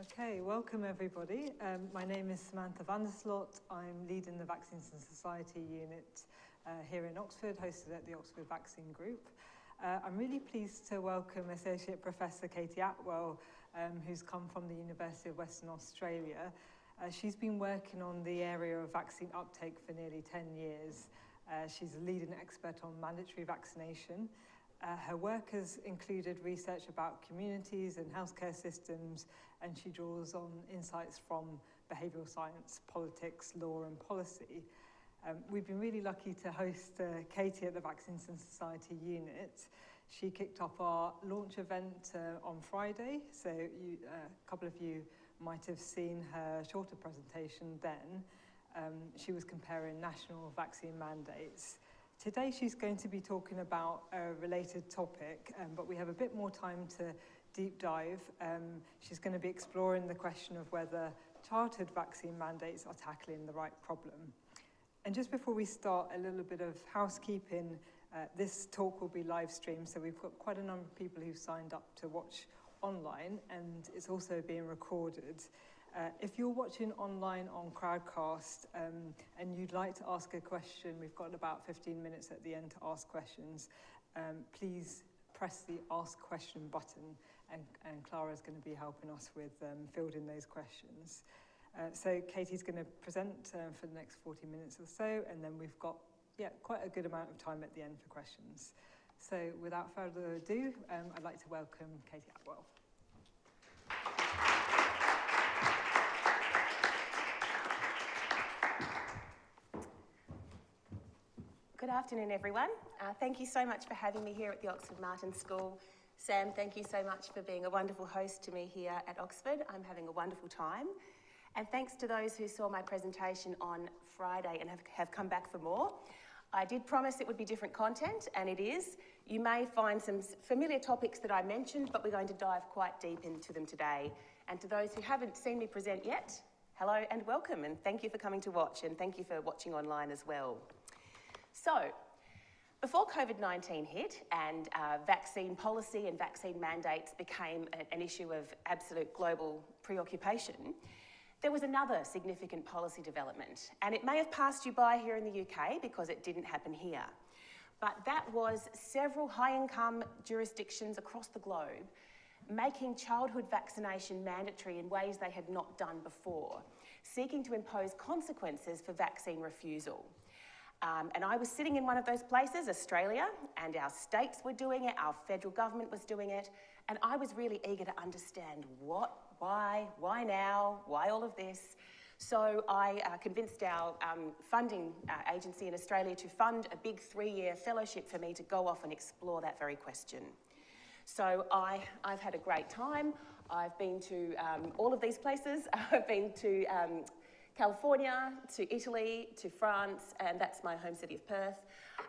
Okay, welcome everybody. Um, my name is Samantha Vanderslott. I'm leading the Vaccines and Society unit uh, here in Oxford, hosted at the Oxford Vaccine Group. Uh, I'm really pleased to welcome Associate Professor Katie Attwell, um, who's come from the University of Western Australia. Uh, she's been working on the area of vaccine uptake for nearly 10 years. Uh, she's a leading expert on mandatory vaccination uh, her work has included research about communities and healthcare systems, and she draws on insights from behavioural science, politics, law, and policy. Um, we've been really lucky to host uh, Katie at the Vaccines and Society unit. She kicked off our launch event uh, on Friday, so you, uh, a couple of you might have seen her shorter presentation then. Um, she was comparing national vaccine mandates Today she's going to be talking about a related topic, um, but we have a bit more time to deep dive. Um, she's going to be exploring the question of whether childhood vaccine mandates are tackling the right problem. And just before we start, a little bit of housekeeping. Uh, this talk will be live streamed, so we've got quite a number of people who've signed up to watch online, and it's also being recorded. Uh, if you're watching online on Crowdcast um, and you'd like to ask a question, we've got about 15 minutes at the end to ask questions. Um, please press the ask question button and, and Clara is going to be helping us with um, fielding those questions. Uh, so Katie's going to present uh, for the next 40 minutes or so and then we've got yeah, quite a good amount of time at the end for questions. So without further ado, um, I'd like to welcome Katie Attwell. Good afternoon, everyone. Uh, thank you so much for having me here at the Oxford Martin School. Sam, thank you so much for being a wonderful host to me here at Oxford. I'm having a wonderful time. And thanks to those who saw my presentation on Friday and have, have come back for more. I did promise it would be different content, and it is. You may find some familiar topics that I mentioned, but we're going to dive quite deep into them today. And to those who haven't seen me present yet, hello and welcome, and thank you for coming to watch, and thank you for watching online as well. So, before COVID 19 hit and uh, vaccine policy and vaccine mandates became an issue of absolute global preoccupation, there was another significant policy development. And it may have passed you by here in the UK because it didn't happen here. But that was several high income jurisdictions across the globe making childhood vaccination mandatory in ways they had not done before, seeking to impose consequences for vaccine refusal. Um, and I was sitting in one of those places, Australia, and our states were doing it, our federal government was doing it, and I was really eager to understand what, why, why now, why all of this. So I uh, convinced our um, funding uh, agency in Australia to fund a big three-year fellowship for me to go off and explore that very question. So I, I've had a great time. I've been to um, all of these places. I've been to um, California, to Italy, to France, and that's my home city of Perth.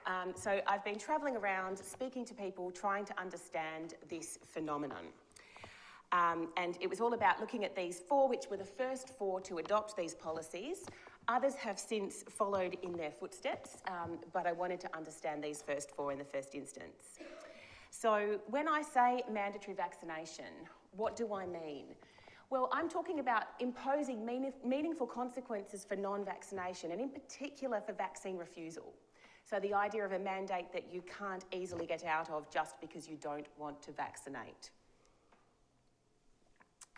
Um, so I've been travelling around, speaking to people, trying to understand this phenomenon. Um, and it was all about looking at these four, which were the first four to adopt these policies. Others have since followed in their footsteps, um, but I wanted to understand these first four in the first instance. So when I say mandatory vaccination, what do I mean? Well, I'm talking about imposing mean meaningful consequences for non vaccination and, in particular, for vaccine refusal. So, the idea of a mandate that you can't easily get out of just because you don't want to vaccinate.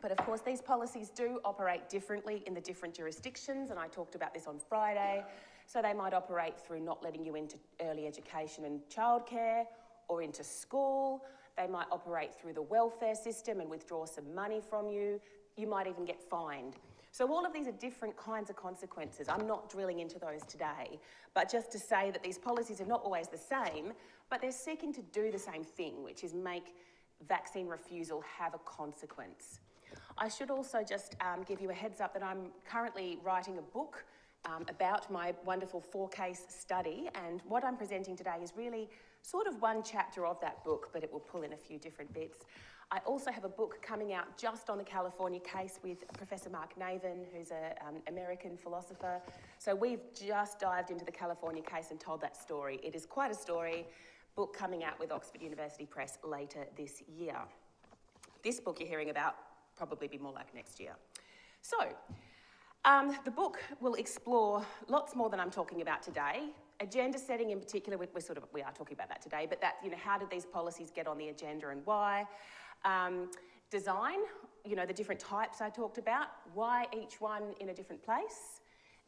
But of course, these policies do operate differently in the different jurisdictions, and I talked about this on Friday. So, they might operate through not letting you into early education and childcare or into school. They might operate through the welfare system and withdraw some money from you you might even get fined. So, all of these are different kinds of consequences. I'm not drilling into those today, but just to say that these policies are not always the same, but they're seeking to do the same thing, which is make vaccine refusal have a consequence. I should also just um, give you a heads up that I'm currently writing a book um, about my wonderful four case study, and what I'm presenting today is really sort of one chapter of that book, but it will pull in a few different bits. I also have a book coming out just on the California case with Professor Mark Navin, who's an um, American philosopher. So we've just dived into the California case and told that story. It is quite a story. Book coming out with Oxford University Press later this year. This book you're hearing about probably be more like next year. So, um, the book will explore lots more than I'm talking about today. Agenda setting in particular, we're sort of, we are talking about that today, but that, you know, how did these policies get on the agenda and why? Um, design, you know, the different types I talked about, why each one in a different place.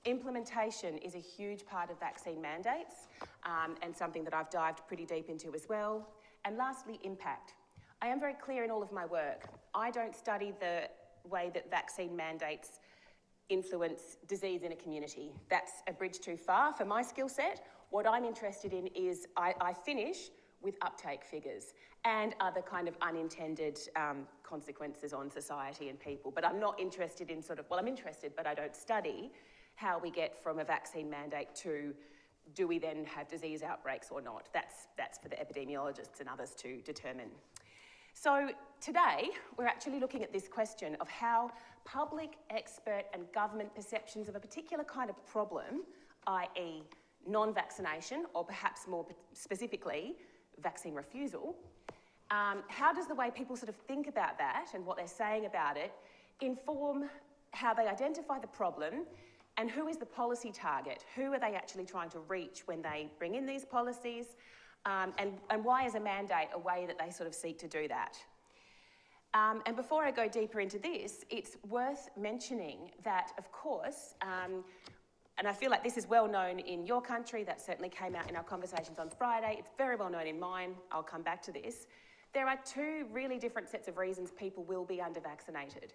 Implementation is a huge part of vaccine mandates um, and something that I've dived pretty deep into as well. And lastly, impact. I am very clear in all of my work. I don't study the way that vaccine mandates influence disease in a community. That's a bridge too far for my skill set. What I'm interested in is I, I, finish with uptake figures and other kind of unintended um, consequences on society and people. But I'm not interested in sort of, well, I'm interested, but I don't study how we get from a vaccine mandate to do we then have disease outbreaks or not? That's, that's for the epidemiologists and others to determine. So today, we're actually looking at this question of how public, expert and government perceptions of a particular kind of problem, i.e. non-vaccination, or perhaps more specifically, vaccine refusal, um, how does the way people sort of think about that and what they're saying about it inform how they identify the problem and who is the policy target? Who are they actually trying to reach when they bring in these policies? Um, and, and why is a mandate a way that they sort of seek to do that? Um, and before I go deeper into this, it's worth mentioning that, of course, um, and I feel like this is well known in your country, that certainly came out in our conversations on Friday, it's very well known in mine, I'll come back to this. There are two really different sets of reasons people will be under vaccinated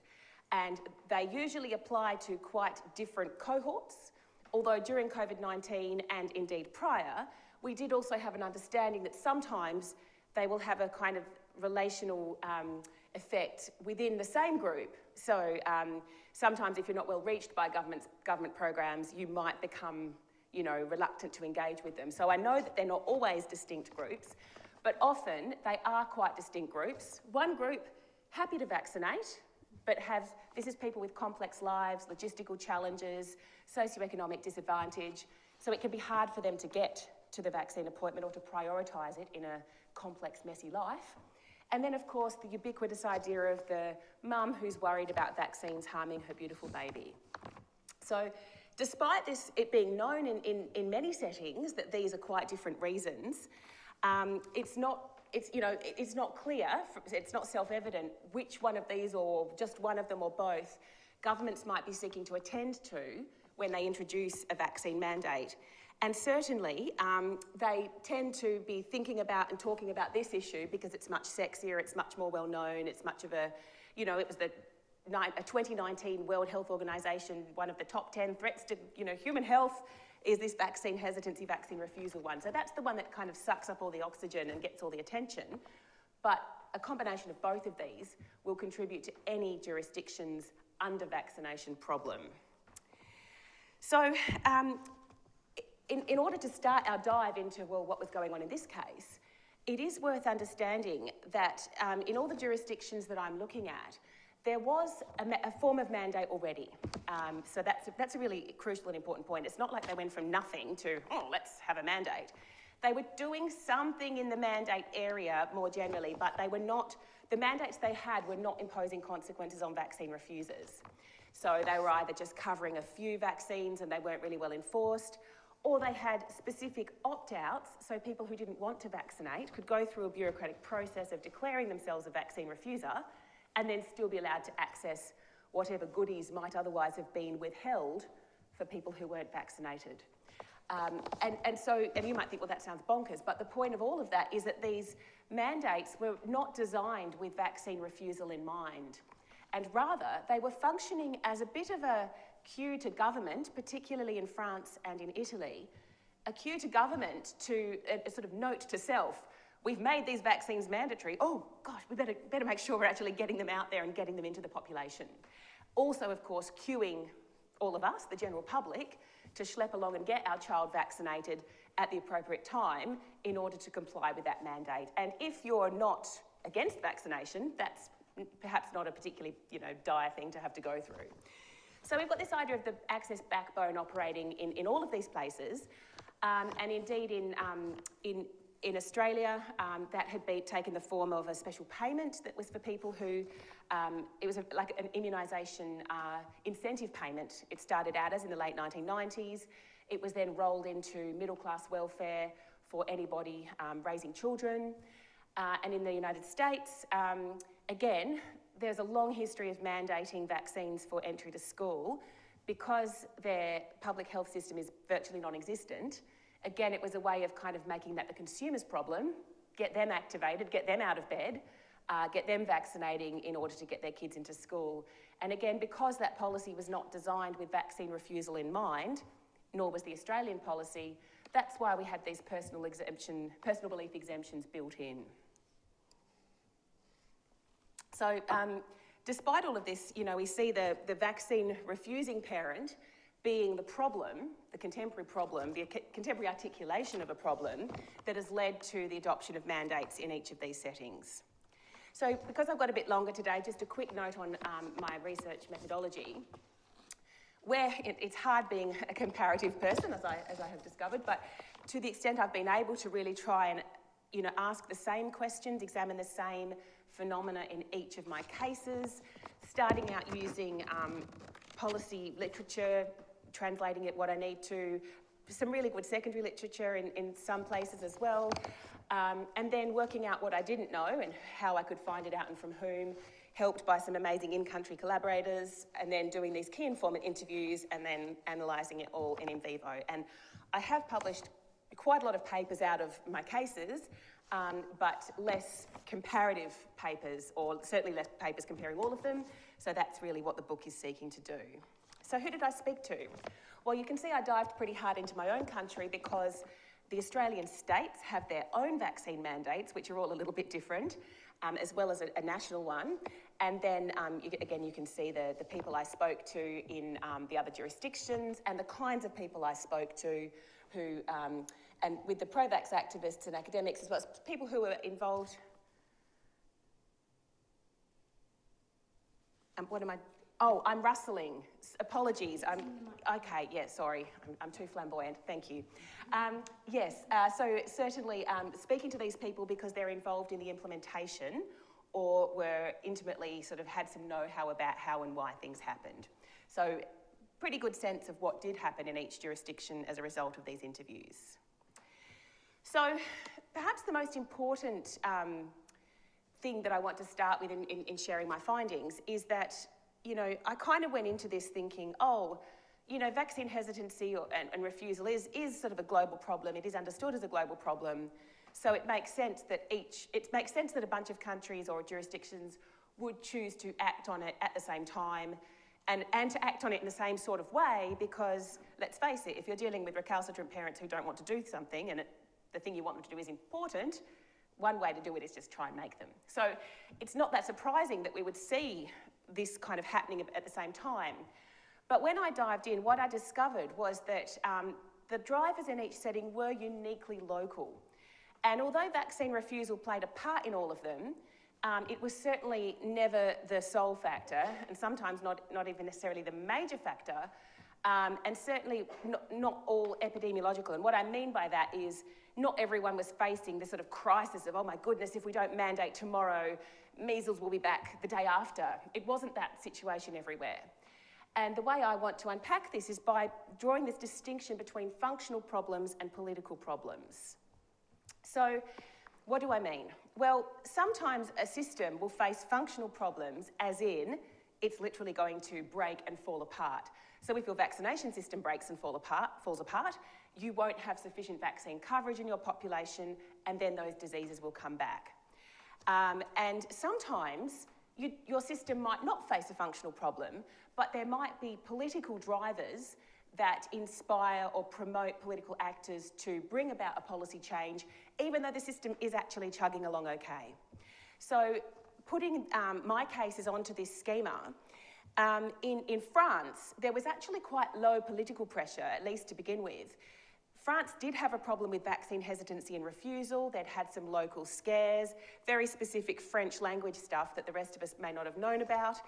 and they usually apply to quite different cohorts. Although during COVID 19 and indeed prior, we did also have an understanding that sometimes they will have a kind of relational um, effect within the same group. So um, sometimes, if you're not well reached by government government programs, you might become you know, reluctant to engage with them. So I know that they're not always distinct groups, but often they are quite distinct groups. One group happy to vaccinate, but have this is people with complex lives, logistical challenges, socioeconomic disadvantage, so it can be hard for them to get to the vaccine appointment or to prioritise it in a complex, messy life. And then, of course, the ubiquitous idea of the mum who's worried about vaccines harming her beautiful baby. So, despite this, it being known in, in, in many settings that these are quite different reasons, um, it's not it's, you know, it's not clear, it's not self-evident which one of these or just one of them or both governments might be seeking to attend to when they introduce a vaccine mandate. And certainly, um, they tend to be thinking about and talking about this issue because it's much sexier, it's much more well known, it's much of a, you know, it was the a 2019 World Health Organization, one of the top 10 threats to, you know, human health is this vaccine hesitancy, vaccine refusal one. So that's the one that kind of sucks up all the oxygen and gets all the attention. But a combination of both of these will contribute to any jurisdiction's under vaccination problem. So, um, in, in order to start our dive into, well, what was going on in this case, it is worth understanding that um, in all the jurisdictions that I'm looking at, there was a, a form of mandate already. Um, so that's, that's a really crucial and important point. It's not like they went from nothing to, oh, let's have a mandate. They were doing something in the mandate area more generally, but they were not, the mandates they had were not imposing consequences on vaccine refusers. So they were either just covering a few vaccines and they weren't really well enforced, or they had specific opt-outs, so people who didn't want to vaccinate could go through a bureaucratic process of declaring themselves a vaccine refuser and then still be allowed to access whatever goodies might otherwise have been withheld for people who weren't vaccinated. Um, and, and so, and you might think, well, that sounds bonkers, but the point of all of that is that these mandates were not designed with vaccine refusal in mind. And rather, they were functioning as a bit of a cue to government, particularly in France and in Italy, a cue to government to a, a sort of note to self we've made these vaccines mandatory. Oh, gosh, we better, better make sure we're actually getting them out there and getting them into the population. Also, of course, cueing all of us, the general public, to schlep along and get our child vaccinated at the appropriate time in order to comply with that mandate. And if you're not against vaccination, that's perhaps not a particularly you know, dire thing to have to go through. So we've got this idea of the access backbone operating in, in all of these places, um, and indeed in, um, in in Australia, um, that had been taken the form of a special payment that was for people who, um, it was a, like an immunisation uh, incentive payment. It started out as in the late 1990s. It was then rolled into middle class welfare for anybody um, raising children. Uh, and in the United States, um, again, there's a long history of mandating vaccines for entry to school because their public health system is virtually non existent Again, it was a way of kind of making that the consumer's problem, get them activated, get them out of bed, uh, get them vaccinating in order to get their kids into school. And again, because that policy was not designed with vaccine refusal in mind, nor was the Australian policy, that's why we had these personal exemption, personal belief exemptions built in. So, um, despite all of this, you know, we see the, the vaccine refusing parent being the problem, the contemporary problem, the contemporary articulation of a problem that has led to the adoption of mandates in each of these settings. So, because I've got a bit longer today, just a quick note on um, my research methodology. Where it, it's hard being a comparative person, as I, as I have discovered, but to the extent I've been able to really try and you know, ask the same questions, examine the same phenomena in each of my cases, starting out using um, policy literature, translating it what I need to, some really good secondary literature in, in some places as well, um, and then working out what I didn't know and how I could find it out and from whom, helped by some amazing in-country collaborators, and then doing these key informant interviews and then analysing it all in NVivo. And I have published quite a lot of papers out of my cases, um, but less comparative papers, or certainly less papers comparing all of them. So that's really what the book is seeking to do. So who did I speak to? Well, you can see I dived pretty hard into my own country because the Australian states have their own vaccine mandates, which are all a little bit different, um, as well as a, a, national one. And then, um, you, again, you can see the, the people I spoke to in um, the other jurisdictions and the kinds of people I spoke to who, um, and with the pro-vax activists and academics, as well as people who were involved. Um, what am I Oh, I'm rustling. Apologies. I'm, okay, yeah, sorry. I'm, I'm too flamboyant. Thank you. Um, yes, uh, so certainly um, speaking to these people because they're involved in the implementation or were intimately sort of had some know how about how and why things happened. So, pretty good sense of what did happen in each jurisdiction as a result of these interviews. So, perhaps the most important um, thing that I want to start with in, in, in sharing my findings is that you know, I kind of went into this thinking, oh, you know, vaccine hesitancy or, and, and, refusal is, is sort of a global problem. It is understood as a global problem. So it makes sense that each, it makes sense that a bunch of countries or jurisdictions would choose to act on it at the same time and, and to act on it in the same sort of way because, let's face it, if you're dealing with recalcitrant parents who don't want to do something and it, the thing you want them to do is important, one way to do it is just try and make them. So it's not that surprising that we would see this kind of happening at the same time. But when I dived in, what I discovered was that um, the drivers in each setting were uniquely local. And although vaccine refusal played a part in all of them, um, it was certainly never the sole factor, and sometimes not, not even necessarily the major factor, um, and certainly not, not, all epidemiological. And what I mean by that is not everyone was facing the sort of crisis of, oh my goodness, if we don't mandate tomorrow, measles will be back the day after. It wasn't that situation everywhere. And the way I want to unpack this is by drawing this distinction between functional problems and political problems. So, what do I mean? Well, sometimes a system will face functional problems, as in it's literally going to break and fall apart. So, if your vaccination system breaks and fall apart, falls apart, you won't have sufficient vaccine coverage in your population, and then those diseases will come back. Um, and sometimes you, your system might not face a functional problem, but there might be political drivers that inspire or promote political actors to bring about a policy change, even though the system is actually chugging along okay. So, putting um, my cases onto this schema, um, in, in France, there was actually quite low political pressure, at least to begin with, France did have a problem with vaccine hesitancy and refusal. They'd had some local scares, very specific French language stuff that the rest of us may not have known about.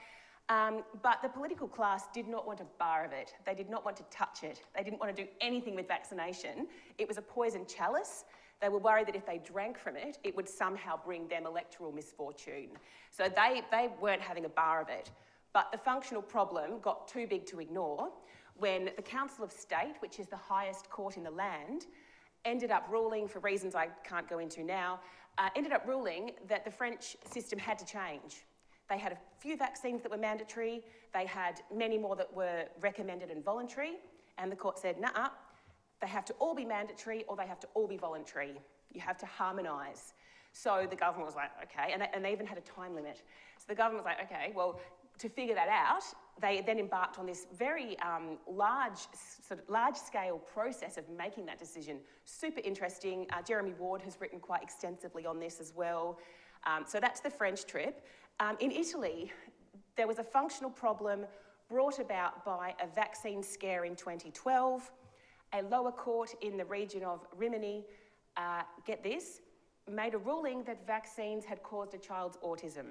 Um, but the political class did not want a bar of it. They did not want to touch it. They didn't want to do anything with vaccination. It was a poison chalice. They were worried that if they drank from it, it would somehow bring them electoral misfortune. So they, they weren't having a bar of it. But the functional problem got too big to ignore when the Council of State, which is the highest court in the land, ended up ruling, for reasons I can't go into now, uh, ended up ruling that the French system had to change. They had a few vaccines that were mandatory, they had many more that were recommended and voluntary, and the court said, nah, they have to all be mandatory or they have to all be voluntary. You have to harmonise. So the government was like, okay, and they, and they even had a time limit. So the government was like, okay, well, to figure that out, they then embarked on this very um, large, sort of large-scale process of making that decision. Super interesting. Uh, Jeremy Ward has written quite extensively on this as well. Um, so that's the French trip. Um, in Italy, there was a functional problem brought about by a vaccine scare in 2012. A lower court in the region of Rimini, uh, get this, made a ruling that vaccines had caused a child's autism.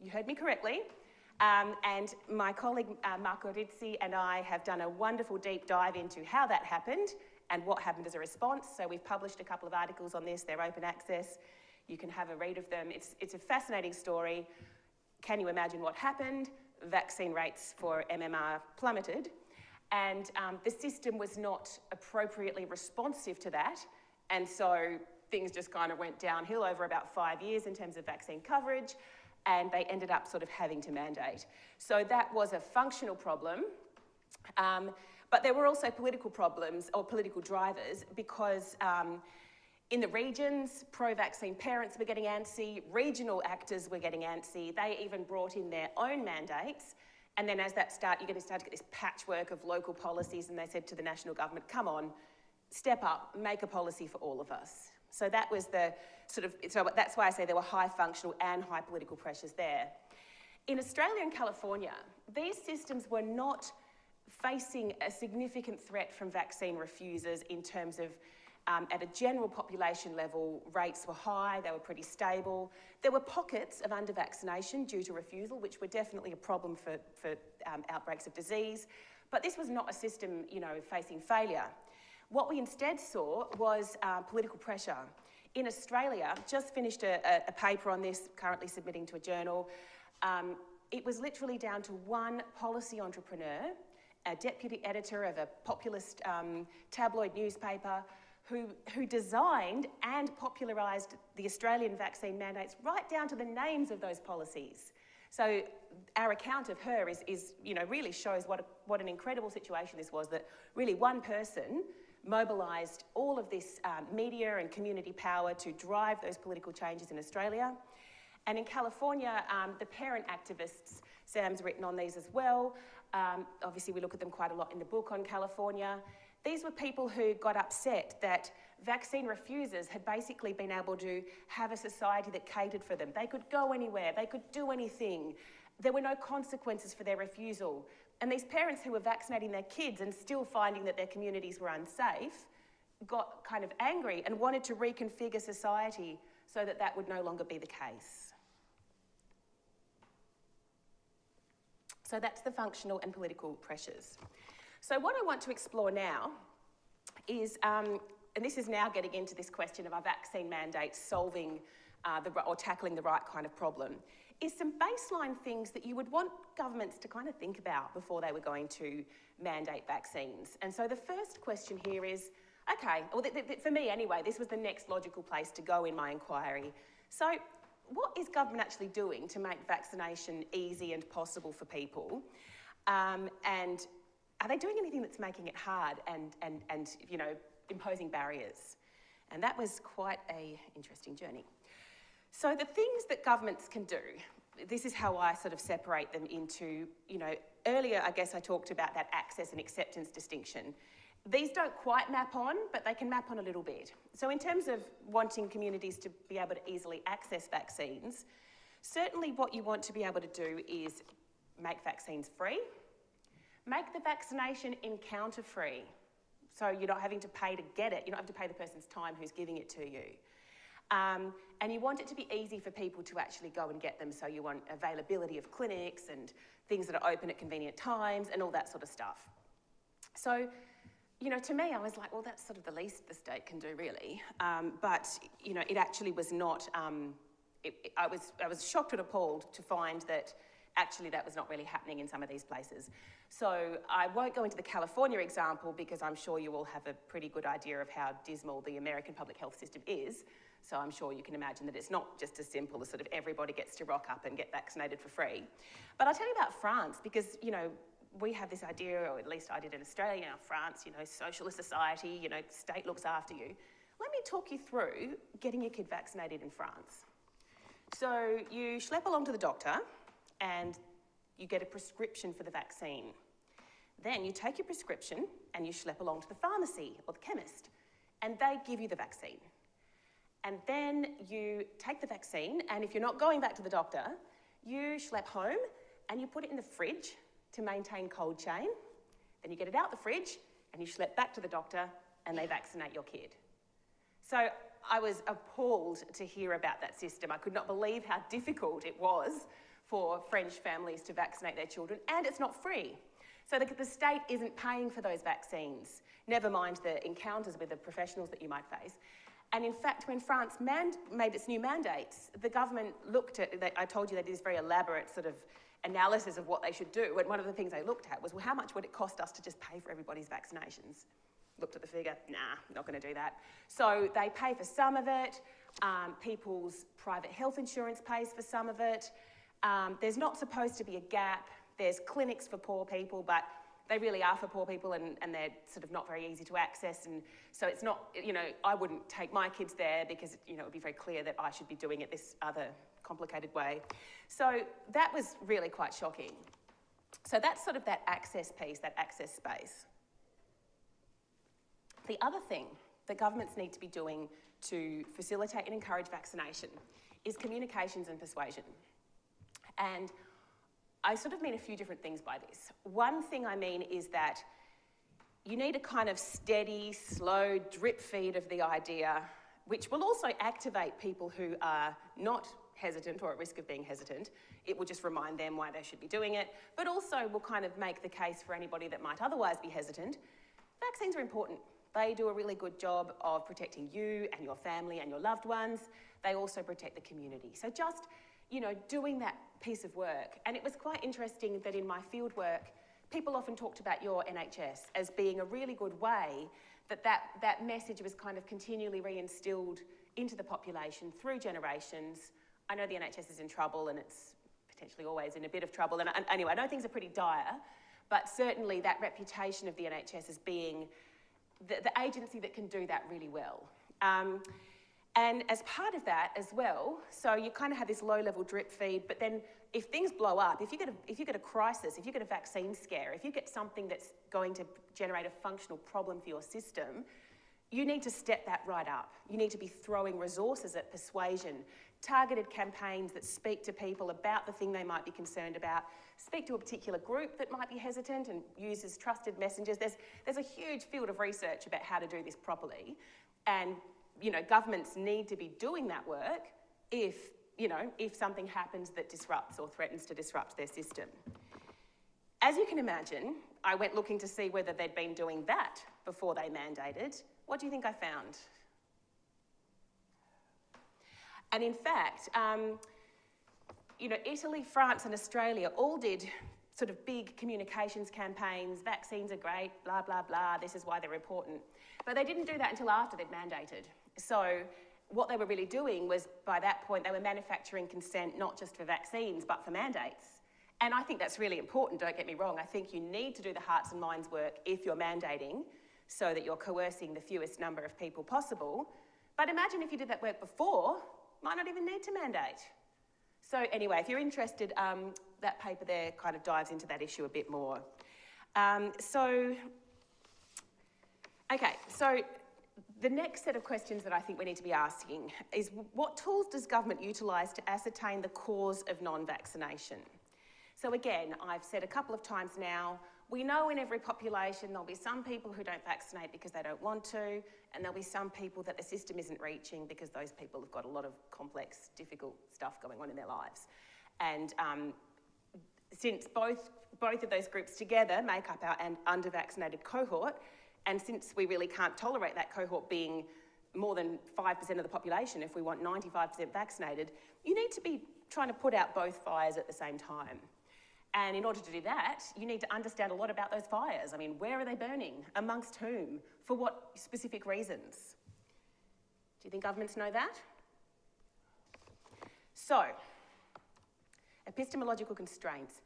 You heard me correctly. Um, and my colleague uh, Marco Rizzi and I have done a wonderful deep dive into how that happened and what happened as a response. So we've published a couple of articles on this, they're open access. You can have a read of them. It's, it's a fascinating story. Can you imagine what happened? Vaccine rates for MMR plummeted. And um, the system was not appropriately responsive to that. And so things just kind of went downhill over about five years in terms of vaccine coverage. And they ended up sort of having to mandate. So that was a functional problem. Um, but there were also political problems or political drivers because um, in the regions, pro-vaccine parents were getting antsy, regional actors were getting antsy. They even brought in their own mandates. And then as that start, you're going to start to get this patchwork of local policies. And they said to the national government, come on, step up, make a policy for all of us. So that was the sort of, so that's why I say there were high functional and high political pressures there. In Australia and California, these systems were not facing a significant threat from vaccine refusers in terms of um, at a general population level, rates were high, they were pretty stable. There were pockets of under-vaccination due to refusal, which were definitely a problem for, for um, outbreaks of disease, but this was not a system, you know, facing failure. What we instead saw was uh, political pressure. In Australia, just finished a, a, paper on this, currently submitting to a journal. Um, it was literally down to one policy entrepreneur, a deputy editor of a populist um, tabloid newspaper, who, who designed and popularised the Australian vaccine mandates right down to the names of those policies. So our account of her is, is you know, really shows what, a, what an incredible situation this was, that really one person mobilised all of this um, media and community power to drive those political changes in Australia. And in California, um, the parent activists, Sam's written on these as well. Um, obviously, we look at them quite a lot in the book on California. These were people who got upset that vaccine refusers had basically been able to have a society that catered for them. They could go anywhere, they could do anything. There were no consequences for their refusal. And these parents who were vaccinating their kids and still finding that their communities were unsafe got kind of angry and wanted to reconfigure society so that that would no longer be the case. So that's the functional and political pressures. So what I want to explore now is, um, and this is now getting into this question of our vaccine mandates solving uh, the, or tackling the right kind of problem, is some baseline things that you would want governments to kind of think about before they were going to mandate vaccines. And so the first question here is, okay, well, for me anyway, this was the next logical place to go in my inquiry. So what is government actually doing to make vaccination easy and possible for people? Um, and are they doing anything that's making it hard and, and, and you know, imposing barriers? And that was quite a interesting journey. So the things that governments can do, this is how I sort of separate them into, you know, earlier I guess I talked about that access and acceptance distinction. These don't quite map on, but they can map on a little bit. So in terms of wanting communities to be able to easily access vaccines, certainly what you want to be able to do is make vaccines free, Make the vaccination encounter free. So you're not having to pay to get it. You don't have to pay the person's time who's giving it to you. Um, and you want it to be easy for people to actually go and get them. So you want availability of clinics and things that are open at convenient times and all that sort of stuff. So you know, to me, I was like, well, that's sort of the least the state can do, really. Um, but, you know, it actually was not, um, it, I, was, I was shocked and appalled to find that actually that was not really happening in some of these places. So I won't go into the California example because I'm sure you all have a pretty good idea of how dismal the American public health system is. So I'm sure you can imagine that it's not just as simple as sort of everybody gets to rock up and get vaccinated for free. But I'll tell you about France because, you know, we have this idea, or at least I did in Australia, now France, you know, socialist society, you know, state looks after you. Let me talk you through getting your kid vaccinated in France. So you schlep along to the doctor and you get a prescription for the vaccine. Then you take your prescription and you schlep along to the pharmacy or the chemist and they give you the vaccine. And then you take the vaccine and if you're not going back to the doctor, you schlep home and you put it in the fridge to maintain cold chain. Then you get it out the fridge and you schlep back to the doctor and they vaccinate your kid. So I was appalled to hear about that system. I could not believe how difficult it was for French families to vaccinate their children, and it's not free. So the, the state isn't paying for those vaccines, never mind the encounters with the professionals that you might face. And in fact, when France made its new mandates, the government looked at, I told you they did this very elaborate sort of analysis of what they should do. And one of the things they looked at was, well, how much would it cost us to just pay for everybody's vaccinations? Looked at the figure, nah, not going to do that. So they pay for some of it. Um, people's private health insurance pays for some of it. Um, there's not supposed to be a gap. There's clinics for poor people, but they really are for poor people and, and they're sort of not very easy to access. And so it's not, you know, I wouldn't take my kids there because, you know, it would be very clear that I should be doing it this other complicated way. So that was really quite shocking. So that's sort of that access piece, that access space. The other thing that governments need to be doing to facilitate and encourage vaccination is communications and persuasion. And I sort of mean a few different things by this. One thing I mean is that you need a kind of steady, slow drip feed of the idea, which will also activate people who are not hesitant or at risk of being hesitant. It will just remind them why they should be doing it, but also will kind of make the case for anybody that might otherwise be hesitant. Vaccines are important. They do a really good job of protecting you and your family and your loved ones. They also protect the community. So just, you know, doing that piece of work. And it was quite interesting that in my field work, people often talked about your NHS as being a really good way that that, that message was kind of continually reinstilled into the population through generations I know the NHS is in trouble and it's potentially always in a bit of trouble. And, and anyway, I know things are pretty dire, but certainly that reputation of the NHS as being the, the agency that can do that really well. Um, and as part of that as well, so you kind of have this low level drip feed, but then if things blow up, if you, get a, if you get a crisis, if you get a vaccine scare, if you get something that's going to generate a functional problem for your system, you need to step that right up. You need to be throwing resources at persuasion, targeted campaigns that speak to people about the thing they might be concerned about, speak to a particular group that might be hesitant and uses trusted messengers. There's, there's a huge field of research about how to do this properly. And, you know, governments need to be doing that work if, you know, if something happens that disrupts or threatens to disrupt their system. As you can imagine, I went looking to see whether they'd been doing that before they mandated. What do you think I found? And in fact, um, you know, Italy, France, and Australia all did sort of big communications campaigns. Vaccines are great, blah, blah, blah. This is why they're important. But they didn't do that until after they'd mandated. So what they were really doing was, by that point, they were manufacturing consent not just for vaccines, but for mandates. And I think that's really important, don't get me wrong. I think you need to do the hearts and minds work if you're mandating so that you're coercing the fewest number of people possible. But imagine if you did that work before, might not even need to mandate. So anyway, if you're interested, um, that paper there kind of dives into that issue a bit more. Um, so, okay, so the next set of questions that I think we need to be asking is what tools does government utilise to ascertain the cause of non-vaccination? So again, I've said a couple of times now, we know in every population there'll be some people who don't vaccinate because they don't want to, and there'll be some people that the system isn't reaching because those people have got a lot of complex, difficult stuff going on in their lives. And um, since both, both of those groups together make up our under-vaccinated cohort, And since we really can't tolerate that cohort being more than 5% of the population, if we want 95% vaccinated, you need to be trying to put out both fires at the same time. And in order to do that, you need to understand a lot about those fires. I mean, where are they burning? Amongst whom? For what specific reasons? Do you think governments know that? So, epistemological constraints.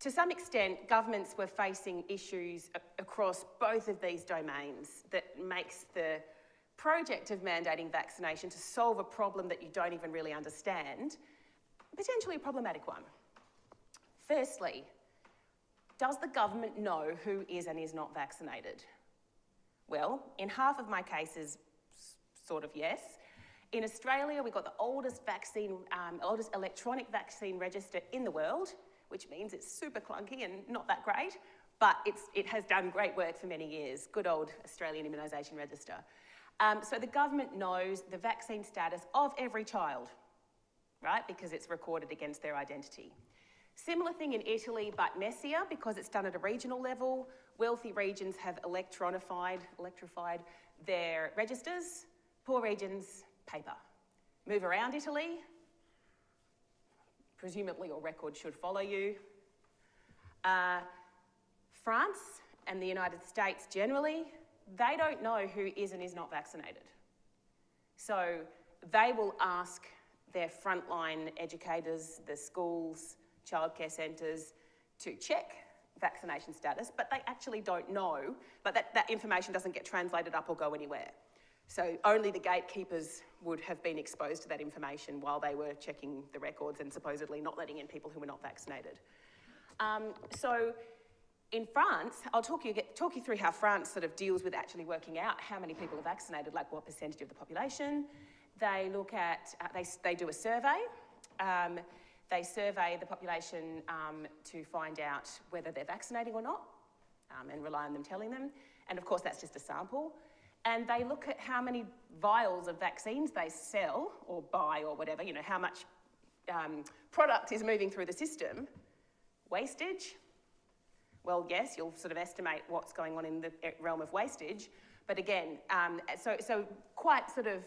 To some extent, governments were facing issues across both of these domains that makes the project of mandating vaccination to solve a problem that you don't even really understand potentially a problematic one. Firstly, does the government know who is and is not vaccinated? Well, in half of my cases, sort of yes. In Australia, we've got the oldest vaccine, um, oldest electronic vaccine register in the world, which means it's super clunky and not that great, but it has done great work for many years. Good old Australian Immunisation Register. Um, so the government knows the vaccine status of every child, right? Because it's recorded against their identity. Similar thing in Italy, but messier because it's done at a regional level. Wealthy regions have electronified, electrified their registers. Poor regions, paper. Move around Italy. Presumably your record should follow you. Uh, France and the United States generally, they don't know who is and is not vaccinated. So they will ask their frontline educators, the schools, childcare centres to check vaccination status, but they actually don't know, but that, that information doesn't get translated up or go anywhere. So only the gatekeepers would have been exposed to that information while they were checking the records and supposedly not letting in people who were not vaccinated. Um, so in France, I'll talk you, talk you through how France sort of deals with actually working out how many people are vaccinated, like what percentage of the population. They look at, uh, they, they do a survey. Um, they survey the population um, to find out whether they're vaccinating or not um, and rely on them telling them. And of course, that's just a sample. And they look at how many vials of vaccines they sell or buy or whatever, you know, how much um, product is moving through the system. Wastage, well, yes, you'll sort of estimate what's going on in the realm of wastage. But again, um, so, so quite sort of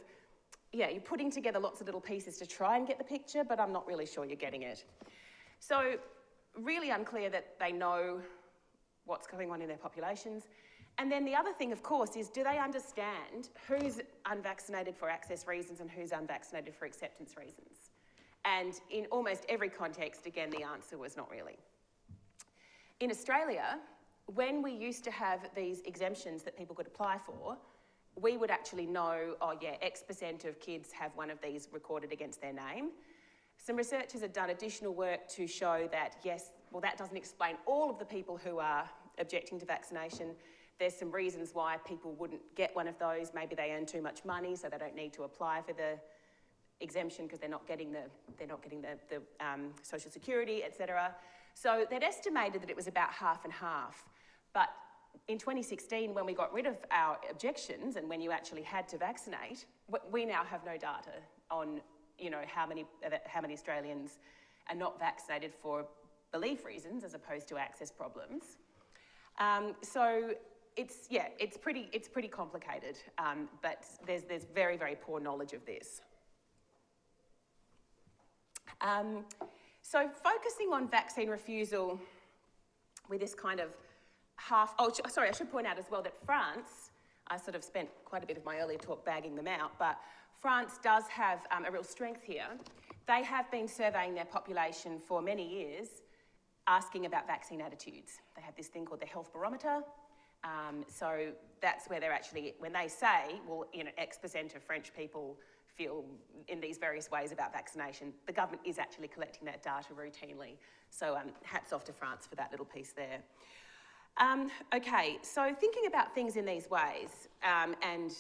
yeah, you're putting together lots of little pieces to try and get the picture, but I'm not really sure you're getting it. So, really unclear that they know what's going on in their populations. And then the other thing, of course, is do they understand who's unvaccinated for access reasons and who's unvaccinated for acceptance reasons? And in almost every context, again, the answer was not really. In Australia, when we used to have these exemptions that people could apply for, we would actually know, oh yeah, X percent of kids have one of these recorded against their name. Some researchers have done additional work to show that, yes, well, that doesn't explain all of the people who are objecting to vaccination. There's some reasons why people wouldn't get one of those. Maybe they earn too much money, so they don't need to apply for the exemption because they're not getting the they're not getting the, the um, social security, etc. So they'd estimated that it was about half and half, but in 2016, when we got rid of our objections and when you actually had to vaccinate, we now have no data on, you know, how many, how many Australians are not vaccinated for belief reasons as opposed to access problems. Um, so it's, yeah, it's pretty, it's pretty complicated, um, but there's, there's very, very poor knowledge of this. Um, so focusing on vaccine refusal with this kind of half, oh, sorry, I should point out as well that France, I sort of spent quite a bit of my earlier talk bagging them out, but France does have um, a real strength here. They have been surveying their population for many years, asking about vaccine attitudes. They have this thing called the health barometer. Um, so that's where they're actually, when they say, well, you know, X percent of French people feel in these various ways about vaccination, the government is actually collecting that data routinely. So um, hats off to France for that little piece there. Um, okay, so thinking about things in these ways um, and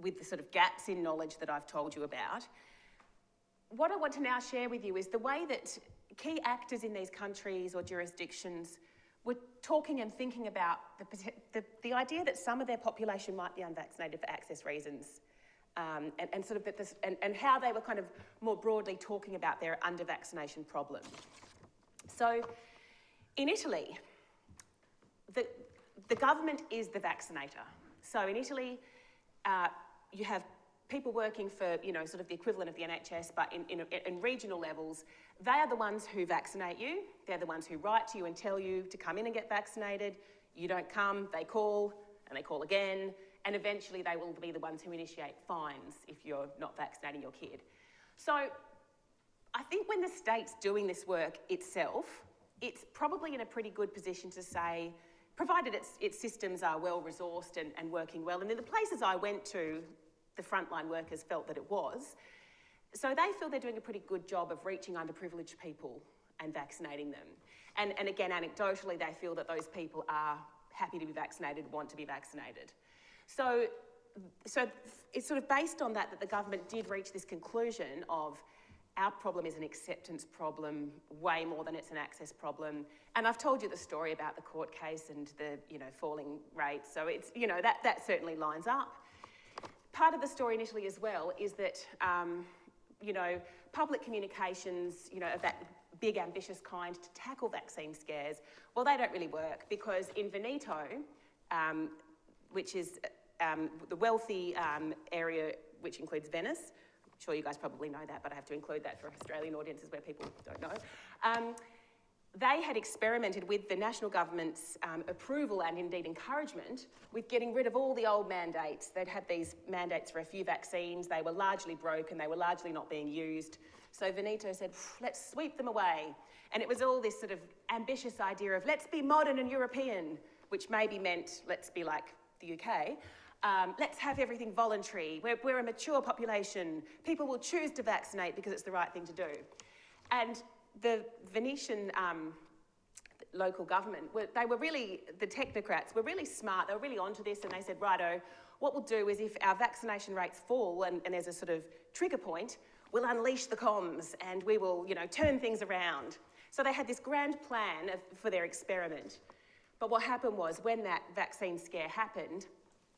with the sort of gaps in knowledge that I've told you about, what I want to now share with you is the way that key actors in these countries or jurisdictions were talking and thinking about the, the, the idea that some of their population might be unvaccinated for access reasons. Um, and, and, sort of this, and, and how they were kind of more broadly talking about their under vaccination problem. So, in Italy, the, the government is the vaccinator. So in Italy, uh, you have people working for, you know, sort of the equivalent of the NHS, but in, in, in, regional levels, they are the ones who vaccinate you. They're the ones who write to you and tell you to come in and get vaccinated. You don't come, they call, and they call again, and eventually they will be the ones who initiate fines if you're not vaccinating your kid. So I think when the state's doing this work itself, it's probably in a pretty good position to say, provided its, its systems are well resourced and, and working well, and in the places I went to, the frontline workers felt that it was. So they feel they're doing a pretty good job of reaching underprivileged people and vaccinating them. And, and again, anecdotally, they feel that those people are happy to be vaccinated, want to be vaccinated. So, so it's sort of based on that that the government did reach this conclusion of our problem is an acceptance problem way more than it's an access problem. And I've told you the story about the court case and the you know falling rates. So it's you know that that certainly lines up. Part of the story initially as well is that um, you know public communications you know of that big ambitious kind to tackle vaccine scares. Well, they don't really work because in Veneto, um, which is um, the wealthy um, area which includes Venice, sure you guys probably know that, but I have to include that for Australian audiences where people don't know. Um, they had experimented with the national government's um, approval and indeed encouragement with getting rid of all the old mandates. They'd had these mandates for a few vaccines, they were largely broken, they were largely not being used. So Veneto said, let's sweep them away. And it was all this sort of ambitious idea of let's be modern and European, which maybe meant let's be like the UK. Um, let's have everything voluntary. We're, we're a mature population. People will choose to vaccinate because it's the right thing to do. And the Venetian um, local government, were, they were really, the technocrats were really smart. They were really onto this and they said, righto, what we'll do is if our vaccination rates fall and, and there's a sort of trigger point, we'll unleash the comms and we will, you know, turn things around. So they had this grand plan of, for their experiment. But what happened was when that vaccine scare happened,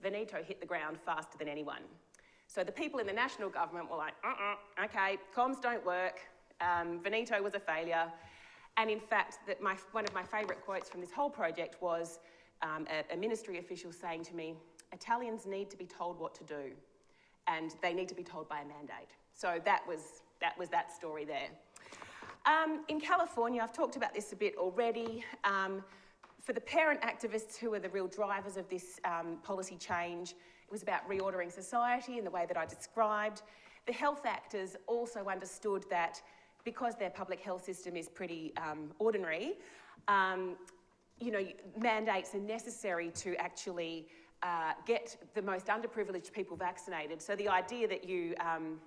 Veneto hit the ground faster than anyone. So the people in the national government were like, uh-uh, okay, comms don't work. Um, Veneto was a failure. And in fact, that my, one of my favourite quotes from this whole project was um, a, a ministry official saying to me, Italians need to be told what to do, and they need to be told by a mandate. So that was that, was that story there. Um, in California, I've talked about this a bit already. Um, for the parent activists who are the real drivers of this um, policy change, it was about reordering society in the way that I described. The health actors also understood that because their public health system is pretty um, ordinary, um, you know, mandates are necessary to actually uh, get the most underprivileged people vaccinated. So the idea that you, um,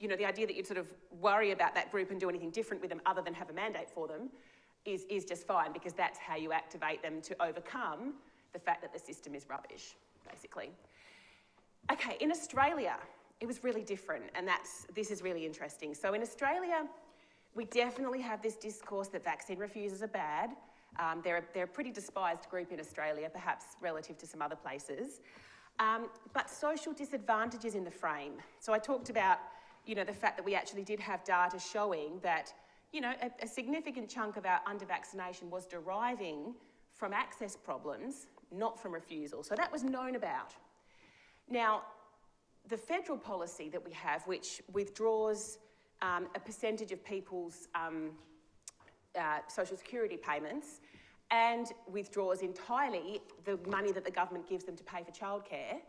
you know, the idea that you'd sort of worry about that group and do anything different with them other than have a mandate for them is, is just fine because that's how you activate them to overcome the fact that the system is rubbish, basically. Okay, in Australia, it was really different, and that's, this is really interesting. So in Australia, we definitely have this discourse that vaccine refusers are bad. Um, they're, a, they're a pretty despised group in Australia, perhaps relative to some other places. Um, but social disadvantages in the frame. So I talked about, you know, the fact that we actually did have data showing that you know, a, a significant chunk of our under-vaccination was deriving from access problems, not from refusal. So that was known about. Now, the federal policy that we have, which withdraws um, a percentage of people's um, uh, social security payments and withdraws entirely the money that the government gives them to pay for childcare.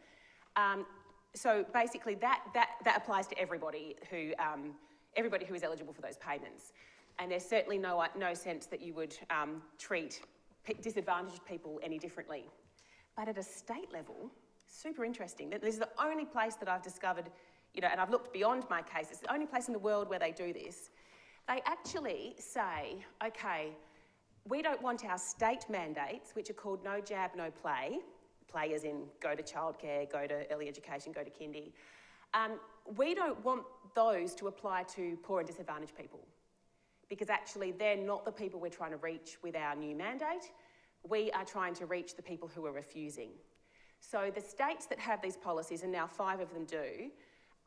Um, so basically, that, that, that applies to everybody who, um, everybody who is eligible for those payments. And there's certainly no, no sense that you would um, treat disadvantaged people any differently. But at a state level, super interesting. This is the only place that I've discovered, you know, and I've looked beyond my case, it's the only place in the world where they do this. They actually say, okay, we don't want our state mandates, which are called no jab, no play, play as in go to childcare, go to early education, go to kindy. Um, we don't want those to apply to poor and disadvantaged people because actually they're not the people we're trying to reach with our new mandate. We are trying to reach the people who are refusing. So the states that have these policies, and now five of them do,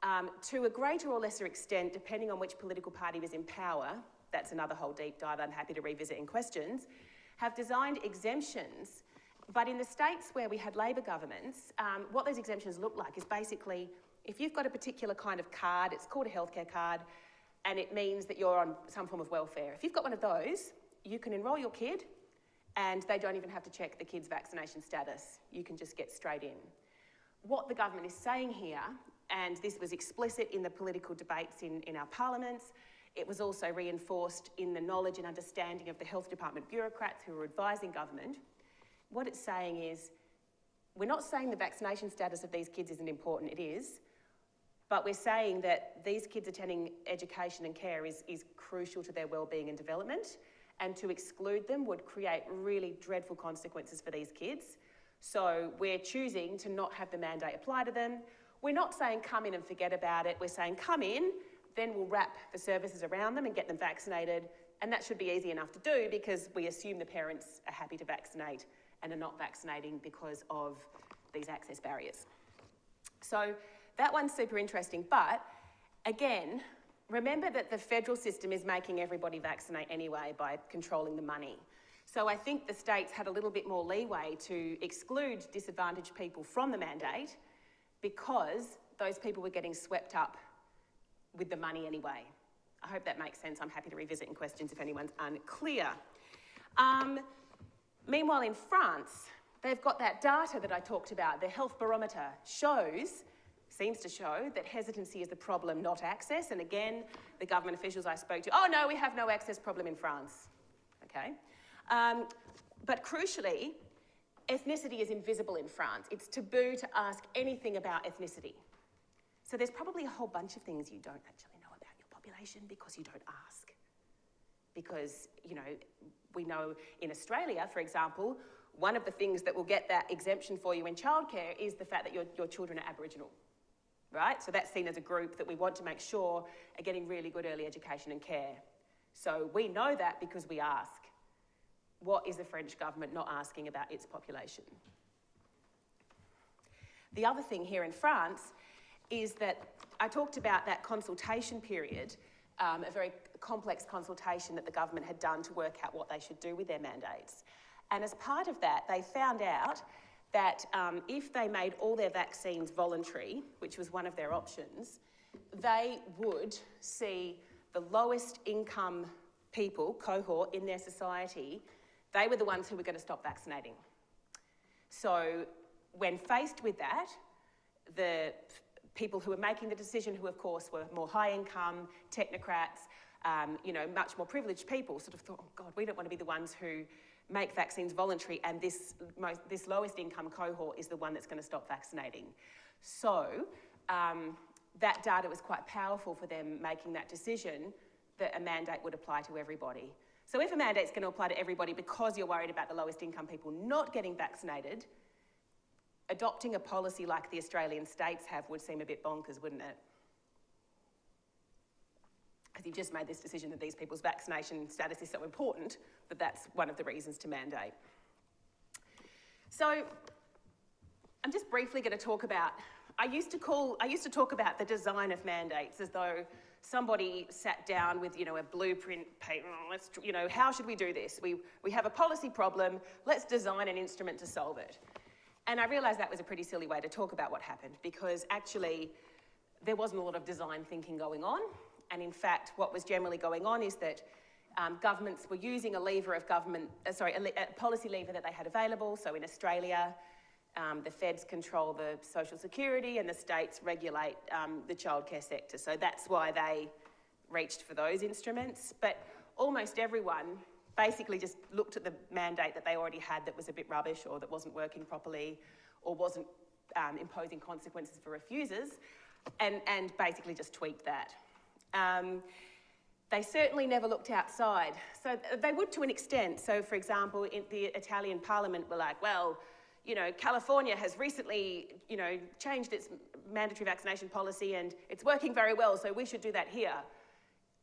um, to a greater or lesser extent, depending on which political party is in power, that's another whole deep dive I'm happy to revisit in questions, have designed exemptions But in the states where we had Labor governments, um, what those exemptions look like is basically if you've got a particular kind of card, it's called a healthcare card, and it means that you're on some form of welfare. If you've got one of those, you can enrol your kid and they don't even have to check the kid's vaccination status. You can just get straight in. What the government is saying here, and this was explicit in the political debates in, in our parliaments, it was also reinforced in the knowledge and understanding of the health department bureaucrats who were advising government. What it's saying is, we're not saying the vaccination status of these kids isn't important, it is, but we're saying that these kids attending education and care is, is crucial to their well-being and development, and to exclude them would create really dreadful consequences for these kids. So we're choosing to not have the mandate apply to them. We're not saying come in and forget about it. We're saying come in, then we'll wrap the services around them and get them vaccinated. And that should be easy enough to do because we assume the parents are happy to vaccinate and are not vaccinating because of these access barriers. So that one's super interesting. But again, remember that the federal system is making everybody vaccinate anyway by controlling the money. So I think the states had a little bit more leeway to exclude disadvantaged people from the mandate because those people were getting swept up with the money anyway. I hope that makes sense. I'm happy to revisit in questions if anyone's unclear. Um, meanwhile, in France, they've got that data that I talked about. The health barometer shows, seems to show, that hesitancy is the problem, not access. And again, the government officials I spoke to, oh no, we have no access problem in France. Okay. Um, but crucially, ethnicity is invisible in France. It's taboo to ask anything about ethnicity. So there's probably a whole bunch of things you don't actually know about your population because you don't ask. Because, you know, we know in Australia, for example, one of the things that will get that exemption for you in childcare is the fact that your, your children are Aboriginal, right? So that's seen as a group that we want to make sure are getting really good early education and care. So we know that because we ask. What is the French government not asking about its population? The other thing here in France is that I talked about that consultation period, um, a very complex consultation that the government had done to work out what they should do with their mandates. And as part of that, they found out that um, if they made all their vaccines voluntary, which was one of their options, they would see the lowest income people, cohort in their society, they were the ones who were going to stop vaccinating. So when faced with that, the people who were making the decision, who of course were more high income, technocrats, um, you know, much more privileged people, sort of thought, oh God, we don't want to be the ones who make vaccines voluntary and this, most, this lowest income cohort is the one that's going to stop vaccinating. So um, that data was quite powerful for them making that decision that a mandate would apply to everybody. So if a mandate's going to apply to everybody because you're worried about the lowest income people not getting vaccinated, adopting a policy like the Australian states have would seem a bit bonkers, wouldn't it? Because you've just made this decision that these people's vaccination status is so important that that's one of the reasons to mandate. So I'm just briefly going to talk about, I used to call, I used to talk about the design of mandates as though somebody sat down with, you know, a blueprint, paper, oh, let's, you know, how should we do this? We, we have a policy problem, let's design an instrument to solve it. And I realised that was a pretty silly way to talk about what happened because actually there wasn't a lot of design thinking going on. And in fact, what was generally going on is that um, governments were using a lever of government, uh, sorry, a, a, policy lever that they had available. So in Australia, um, the feds control the social security and the states regulate um, the childcare sector. So that's why they reached for those instruments. But almost everyone basically just looked at the mandate that they already had that was a bit rubbish or that wasn't working properly or wasn't um, imposing consequences for refusers and, and basically just tweaked that. Um, they certainly never looked outside. So they would to an extent. So, for example, the Italian parliament were like, well, you know, California has recently, you know, changed its mandatory vaccination policy and it's working very well, so we should do that here.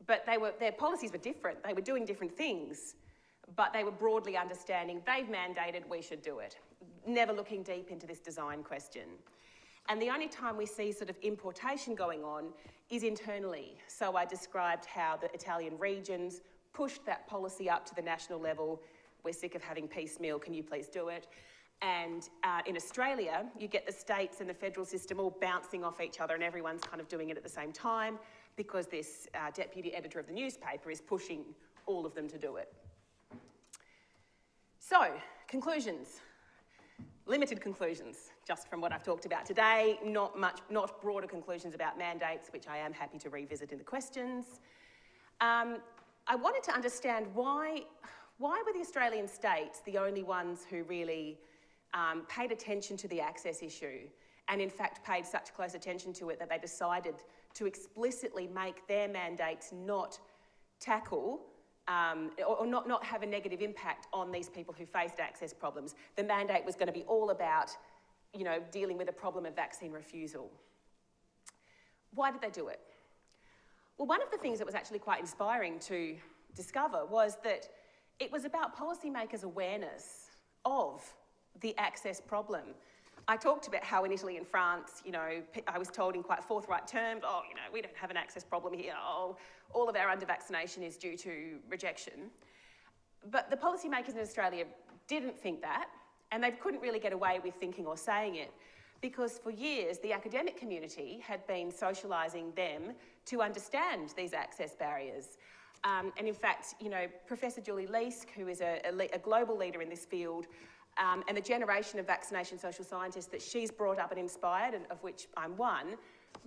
But they were, their policies were different. They were doing different things but they were broadly understanding they've mandated, we should do it. Never looking deep into this design question. And the only time we see sort of importation going on is internally. So I described how the Italian regions pushed that policy up to the national level. We're sick of having piecemeal, can you please do it? And uh, in Australia, you get the states and the federal system all bouncing off each other, and everyone's kind of doing it at the same time because this uh, deputy editor of the newspaper is pushing all of them to do it. So, conclusions. Limited conclusions, just from what I've talked about today, not much, not broader conclusions about mandates, which I am happy to revisit in the questions. Um, I wanted to understand why, why were the Australian states the only ones who really um, paid attention to the access issue and in fact paid such close attention to it that they decided to explicitly make their mandates not tackle um, or, or not, not have a negative impact on these people who faced access problems. The mandate was going to be all about, you know, dealing with a problem of vaccine refusal. Why did they do it? Well, one of the things that was actually quite inspiring to discover was that it was about policymakers' awareness of the access problem. I talked about how in Italy and France, you know, I was told in quite forthright terms, oh, you know, we don't have an access problem here. Oh, all of our under vaccination is due to rejection. But the policymakers in Australia didn't think that, and they couldn't really get away with thinking or saying it because for years the academic community had been socialising them to understand these access barriers. Um, and in fact, you know, Professor Julie Leask, who is a, a, a global leader in this field, um, and the generation of vaccination social scientists that she's brought up and inspired, and of which I'm one,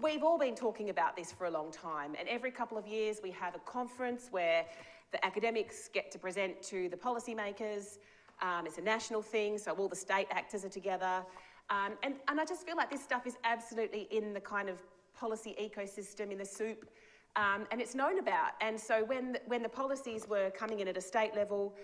we've all been talking about this for a long time. And every couple of years we have a conference where the academics get to present to the policymakers. Um, it's a national thing, so all the state actors are together. Um, and, and I just feel like this stuff is absolutely in the kind of policy ecosystem, in the soup, um, and it's known about. And so when when the policies were coming in at a state level,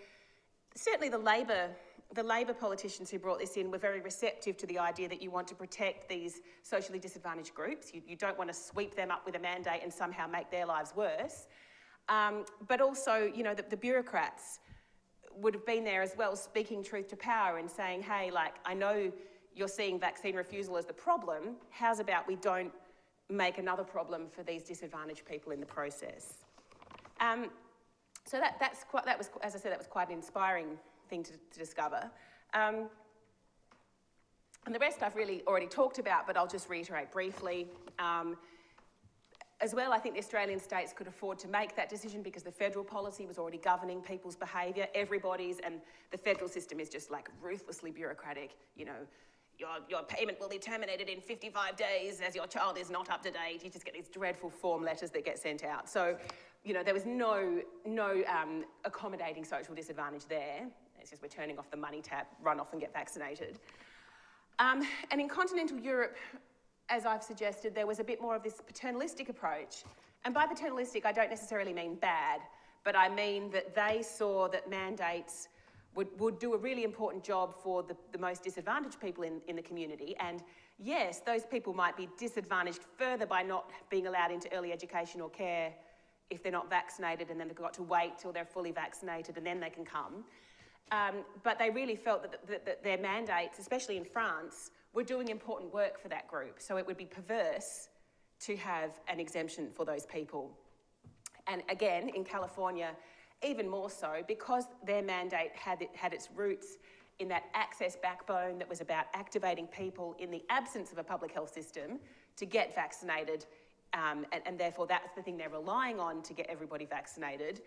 certainly the Labor the Labor politicians who brought this in were very receptive to the idea that you want to protect these socially disadvantaged groups. You, you don't want to sweep them up with a mandate and somehow make their lives worse. Um, but also, you know, the, the bureaucrats would have been there as well, speaking truth to power and saying, hey, like, I know you're seeing vaccine refusal as the problem. How's about we don't make another problem for these disadvantaged people in the process? Um, so that, that's quite, that was, as I said, that was quite an inspiring thing to, to discover. Um, and the rest I've really already talked about, but I'll just reiterate briefly. Um, as well, I think the Australian states could afford to make that decision because the federal policy was already governing people's behaviour, everybody's, and the federal system is just like ruthlessly bureaucratic. You know, your, your payment will be terminated in 55 days as your child is not up to date. You just get these dreadful form letters that get sent out. So, you know, there was no, no um, accommodating social disadvantage there. It's just we're turning off the money tap, run off and get vaccinated. Um, and in continental Europe, as I've suggested, there was a bit more of this paternalistic approach. And by paternalistic, I don't necessarily mean bad, but I mean that they saw that mandates would, would do a really important job for the, the most disadvantaged people in, in the community. And yes, those people might be disadvantaged further by not being allowed into early education or care if they're not vaccinated and then they've got to wait till they're fully vaccinated and then they can come. Um, but they really felt that, that, their mandates, especially in France, were doing important work for that group. So it would be perverse to have an exemption for those people. And again, in California, even more so, because their mandate had, had its roots in that access backbone that was about activating people in the absence of a public health system to get vaccinated. Um, and, and, therefore, that's the thing they're relying on to get everybody vaccinated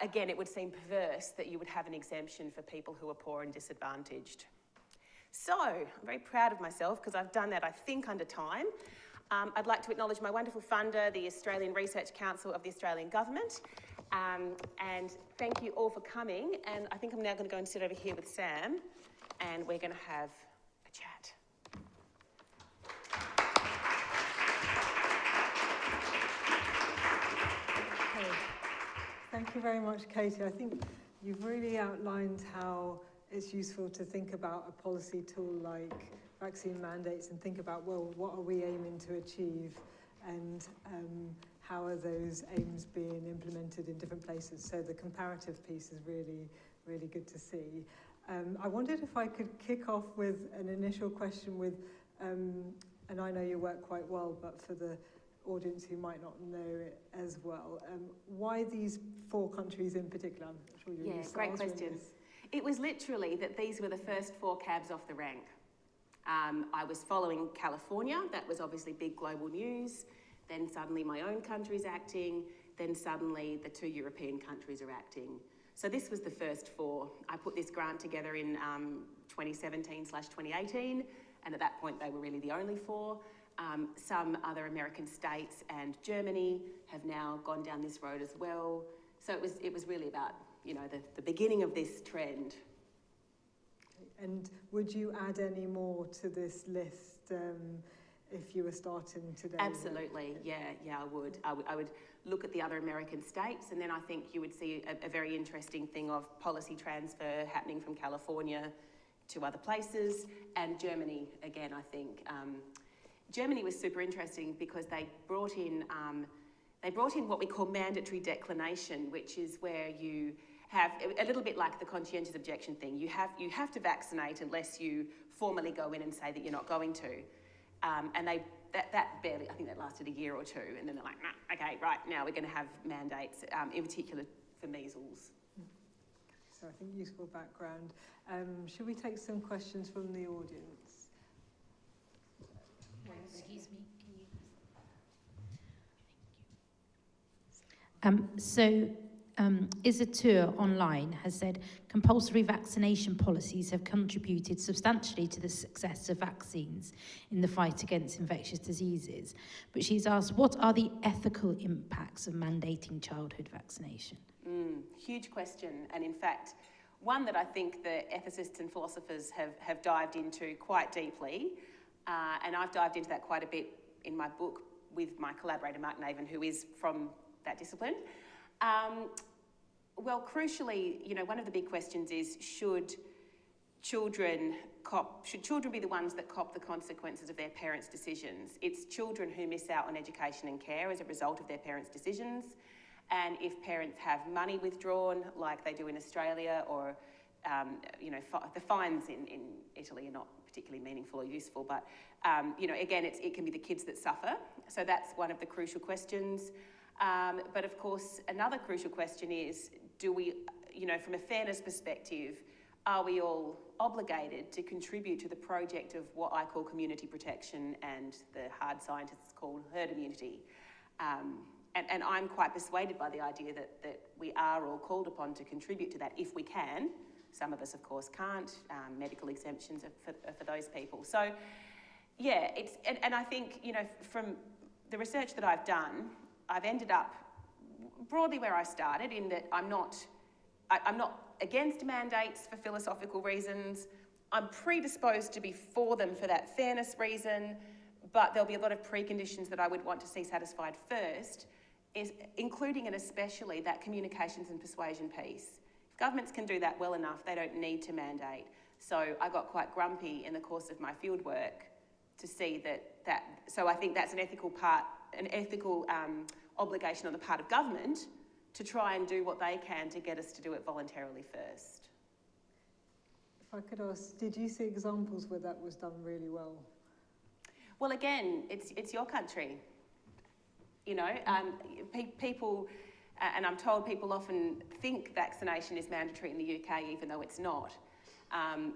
again, it would seem perverse that you would have an exemption for people who are poor and disadvantaged. So, I'm very proud of myself because I've done that, I think, under time. Um, I'd like to acknowledge my wonderful funder, the Australian Research Council of the Australian Government. Um, and thank you all for coming. And I think I'm now going to go and sit over here with Sam, and we're going to have a chat. Thank you very much, Katie. I think you've really outlined how it's useful to think about a policy tool like vaccine mandates and think about, well, what are we aiming to achieve and um, how are those aims being implemented in different places. So the comparative piece is really, really good to see. Um, I wondered if I could kick off with an initial question with, um, and I know you work quite well, but for the audience who might not know it as well. Um, why these four countries in particular? I'm sure you yeah, great question. This. It was literally that these were the first four cabs off the rank. Um, I was following California, that was obviously big global news. Then suddenly my own country's acting. Then suddenly the two European countries are acting. So this was the first four. I put this grant together in um, 2017 slash 2018, and at that point they were really the only four. Um, some other American states and Germany have now gone down this road as well. So it was, it was really about, you know, the, the beginning of this trend. And would you add any more to this list um, if you were starting today? Absolutely, yeah, yeah, I would. I, I would look at the other American states, and then I think you would see a, a very interesting thing of policy transfer happening from California to other places, and Germany again. I think um, Germany was super interesting because they brought in um, they brought in what we call mandatory declination, which is where you have a little bit like the conscientious objection thing. You have you have to vaccinate unless you formally go in and say that you're not going to. Um, and they that, that barely, I think that lasted a year or two, and then they're like, nah, okay, right, now we're going to have mandates, um, in particular for measles. So I think useful background. Um, should we take some questions from the audience? Excuse me, Um, so um, Isatur online has said compulsory vaccination policies have contributed substantially to the success of vaccines in the fight against infectious diseases. But she's asked, what are the ethical impacts of mandating childhood vaccination? Mm, huge question, and in fact, one that I think the ethicists and philosophers have, have dived into quite deeply. Uh, and I've dived into that quite a bit in my book with my collaborator, Mark Navin, who is from that discipline. Um, well, crucially, you know, one of the big questions is should children cop, should children be the ones that cop the consequences of their parents' decisions? It's children who miss out on education and care as a result of their parents' decisions. And if parents have money withdrawn, like they do in Australia, or um, you know, the fines in, in Italy are not particularly meaningful or useful, but um, you know, again, it can be the kids that suffer. So that's one of the crucial questions. Um, but of course, another crucial question is, do we, you know, from a fairness perspective, are we all obligated to contribute to the project of what I call community protection and the hard scientists call herd immunity? Um, and, and, I'm quite persuaded by the idea that, that we are all called upon to contribute to that if we can. Some of us, of course, can't. Um, medical exemptions are for, are for, those people. So, yeah, it's, and, and I think, you know, from the research that I've done, I've ended up broadly where I started in that I'm not, I, I'm not against mandates for philosophical reasons. I'm predisposed to be for them for that fairness reason, but there'll be a lot of preconditions that I would want to see satisfied first, is including and especially that communications and persuasion piece. Governments can do that well enough, they don't need to mandate. So I got quite grumpy in the course of my fieldwork to see that that. So I think that's an ethical part an ethical um, obligation on the part of government to try and do what they can to get us to do it voluntarily first. If I could ask, did you see examples where that was done really well? Well, again, it's, it's your country. You know, um, pe people, and I'm told people often think vaccination is mandatory in the UK, even though it's not. Um,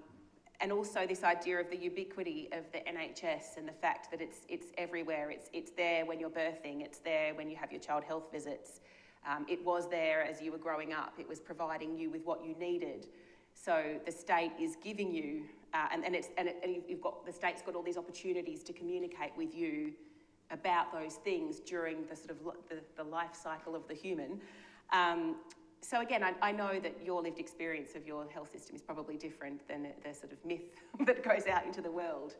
and also this idea of the ubiquity of the NHS and the fact that it's, it's everywhere. It's, it's there when you're birthing, it's there when you have your child health visits. Um, it was there as you were growing up, it was providing you with what you needed. So the state is giving you, uh, and, and, it's, and, it, and you've got, the state's got all these opportunities to communicate with you about those things during the sort of the, the life cycle of the human. Um, so again, I, I, know that your lived experience of your health system is probably different than the, the sort of myth that goes out into the world.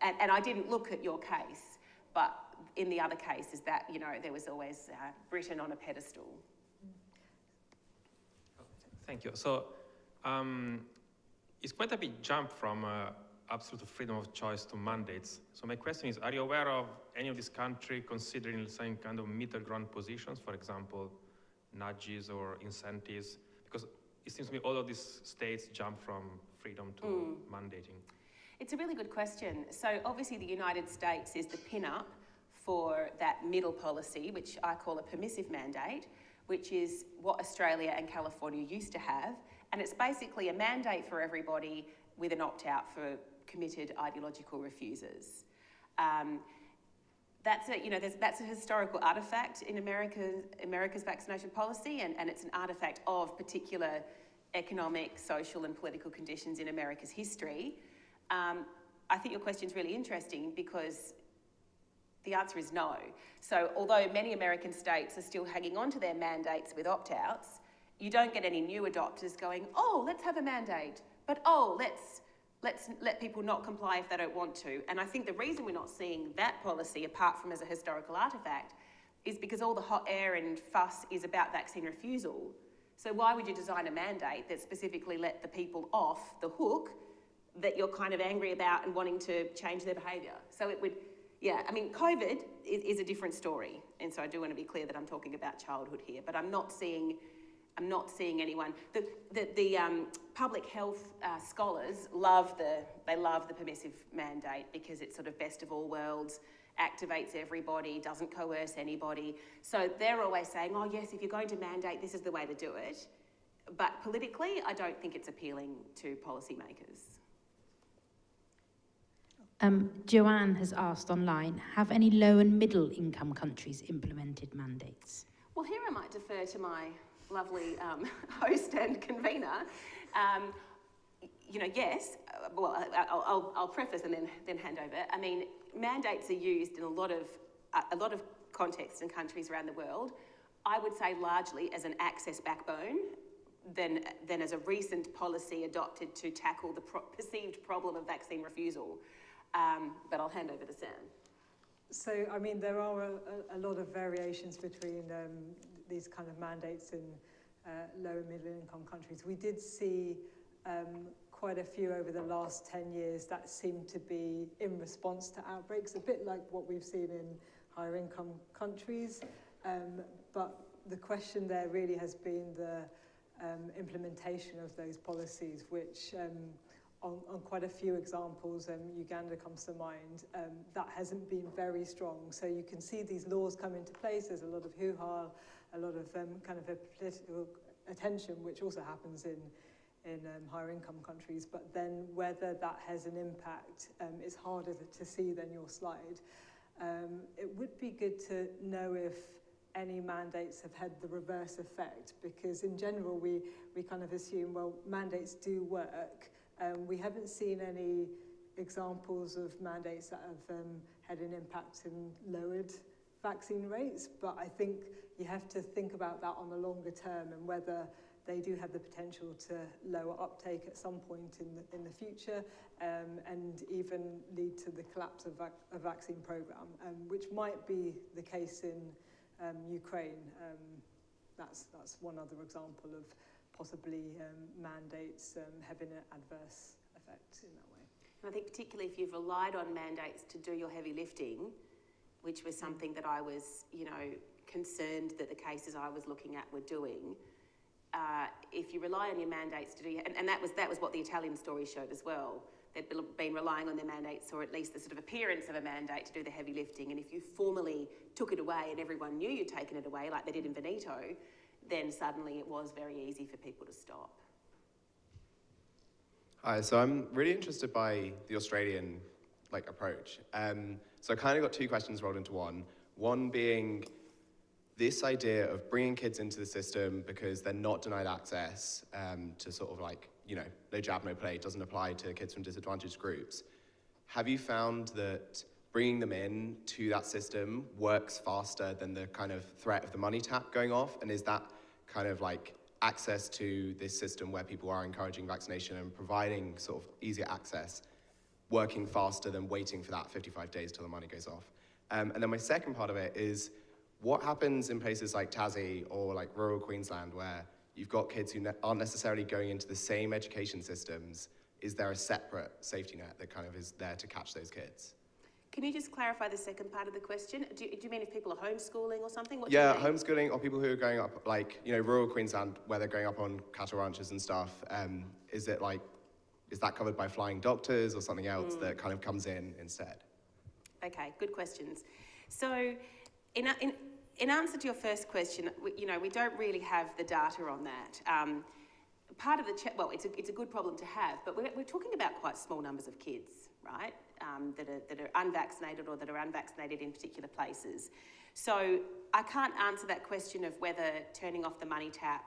And, and, I didn't look at your case, but in the other cases that, you know, there was always uh, Britain on a pedestal. Thank you. So um, it's quite a big jump from uh, absolute freedom of choice to mandates. So my question is, are you aware of any of these countries considering the same kind of middle ground positions, for example, nudges or incentives? Because it seems to me all of these states jump from freedom to mm. mandating. It's a really good question. So obviously the United States is the pin-up for that middle policy, which I call a permissive mandate, which is what Australia and California used to have, And it's basically a mandate for everybody with an opt out for committed ideological refusers. Um, that's a, you know, that's a historical artefact in America, America's vaccination policy, and, and it's an artefact of particular economic, social, and political conditions in America's history. Um, I think your question is really interesting because the answer is no. So, although many American states are still hanging on to their mandates with opt outs, you don't get any new adopters going, oh, let's have a mandate, but oh, let's let's let people not comply if they don't want to. And I think the reason we're not seeing that policy, apart from as a historical artefact, is because all the hot air and fuss is about vaccine refusal. So why would you design a mandate that specifically let the people off the hook that you're kind of angry about and wanting to change their behaviour? So it would, yeah, I mean, COVID is, is a different story. And so I do want to be clear that I'm talking about childhood here, but I'm not seeing I'm not seeing anyone. The, the, the um, public health uh, scholars love the, they love the permissive mandate because it's sort of best of all worlds, activates everybody, doesn't coerce anybody. So they're always saying, oh yes, if you're going to mandate, this is the way to do it. But politically, I don't think it's appealing to policymakers. Um, Joanne has asked online, have any low and middle income countries implemented mandates? Well, here I might defer to my lovely um, host and convener. Um, you know, yes, well, I'll, I'll, I'll, preface and then, then hand over. I mean, mandates are used in a lot of, uh, a lot of contexts and countries around the world. I would say largely as an access backbone than, than as a recent policy adopted to tackle the pro perceived problem of vaccine refusal. Um, but I'll hand over to Sam. So, I mean, there are a, a lot of variations between um, these kind of mandates in uh, low and middle income countries. We did see um, quite a few over the last 10 years that seem to be in response to outbreaks, a bit like what we've seen in higher income countries. Um, but the question there really has been the um, implementation of those policies, which um, on, on quite a few examples, um, Uganda comes to mind, um, that hasn't been very strong. So you can see these laws come into place, there's a lot of hoo-ha, a lot of um, kind of a political attention, which also happens in, in um, higher income countries, but then whether that has an impact um, is harder to see than your slide. Um, it would be good to know if any mandates have had the reverse effect, because in general we, we kind of assume, well, mandates do work. Um, we haven't seen any examples of mandates that have um, had an impact and lowered vaccine rates, but I think you have to think about that on the longer term and whether they do have the potential to lower uptake at some point in the, in the future um, and even lead to the collapse of vac a vaccine program, um, which might be the case in um, Ukraine. Um, that's, that's one other example of possibly um, mandates um, having an adverse effect in that way. I think particularly if you've relied on mandates to do your heavy lifting, which was something that I was, you know, concerned that the cases I was looking at were doing. Uh, if you rely on your mandates to do, and, and that was that was what the Italian story showed as well. They'd been relying on their mandates, or at least the sort of appearance of a mandate, to do the heavy lifting. And if you formally took it away, and everyone knew you'd taken it away, like they did in Veneto, then suddenly it was very easy for people to stop. Hi, so I'm really interested by the Australian like approach. Um, so I kind of got two questions rolled into one. One being this idea of bringing kids into the system because they're not denied access um, to sort of like, you know, no jab, no play doesn't apply to kids from disadvantaged groups. Have you found that bringing them in to that system works faster than the kind of threat of the money tap going off? And is that kind of like access to this system where people are encouraging vaccination and providing sort of easier access working faster than waiting for that 55 days till the money goes off? Um, and then my second part of it is what happens in places like Tassie or like rural Queensland where you've got kids who ne aren't necessarily going into the same education systems? Is there a separate safety net that kind of is there to catch those kids? Can you just clarify the second part of the question? Do you, do you mean if people are homeschooling or something? What yeah, homeschooling or people who are going up, like, you know, rural Queensland, where they're going up on cattle ranches and stuff. Um, is it like, is that covered by flying doctors or something else mm. that kind of comes in instead? Okay, good questions. So, in, in, in answer to your first question, we, you know, we don't really have the data on that. Um, part of the cha- well, it's a, it's a good problem to have, but we're, we're talking about quite small numbers of kids, right, um, that, are, that are unvaccinated or that are unvaccinated in particular places. So I can't answer that question of whether turning off the money tap,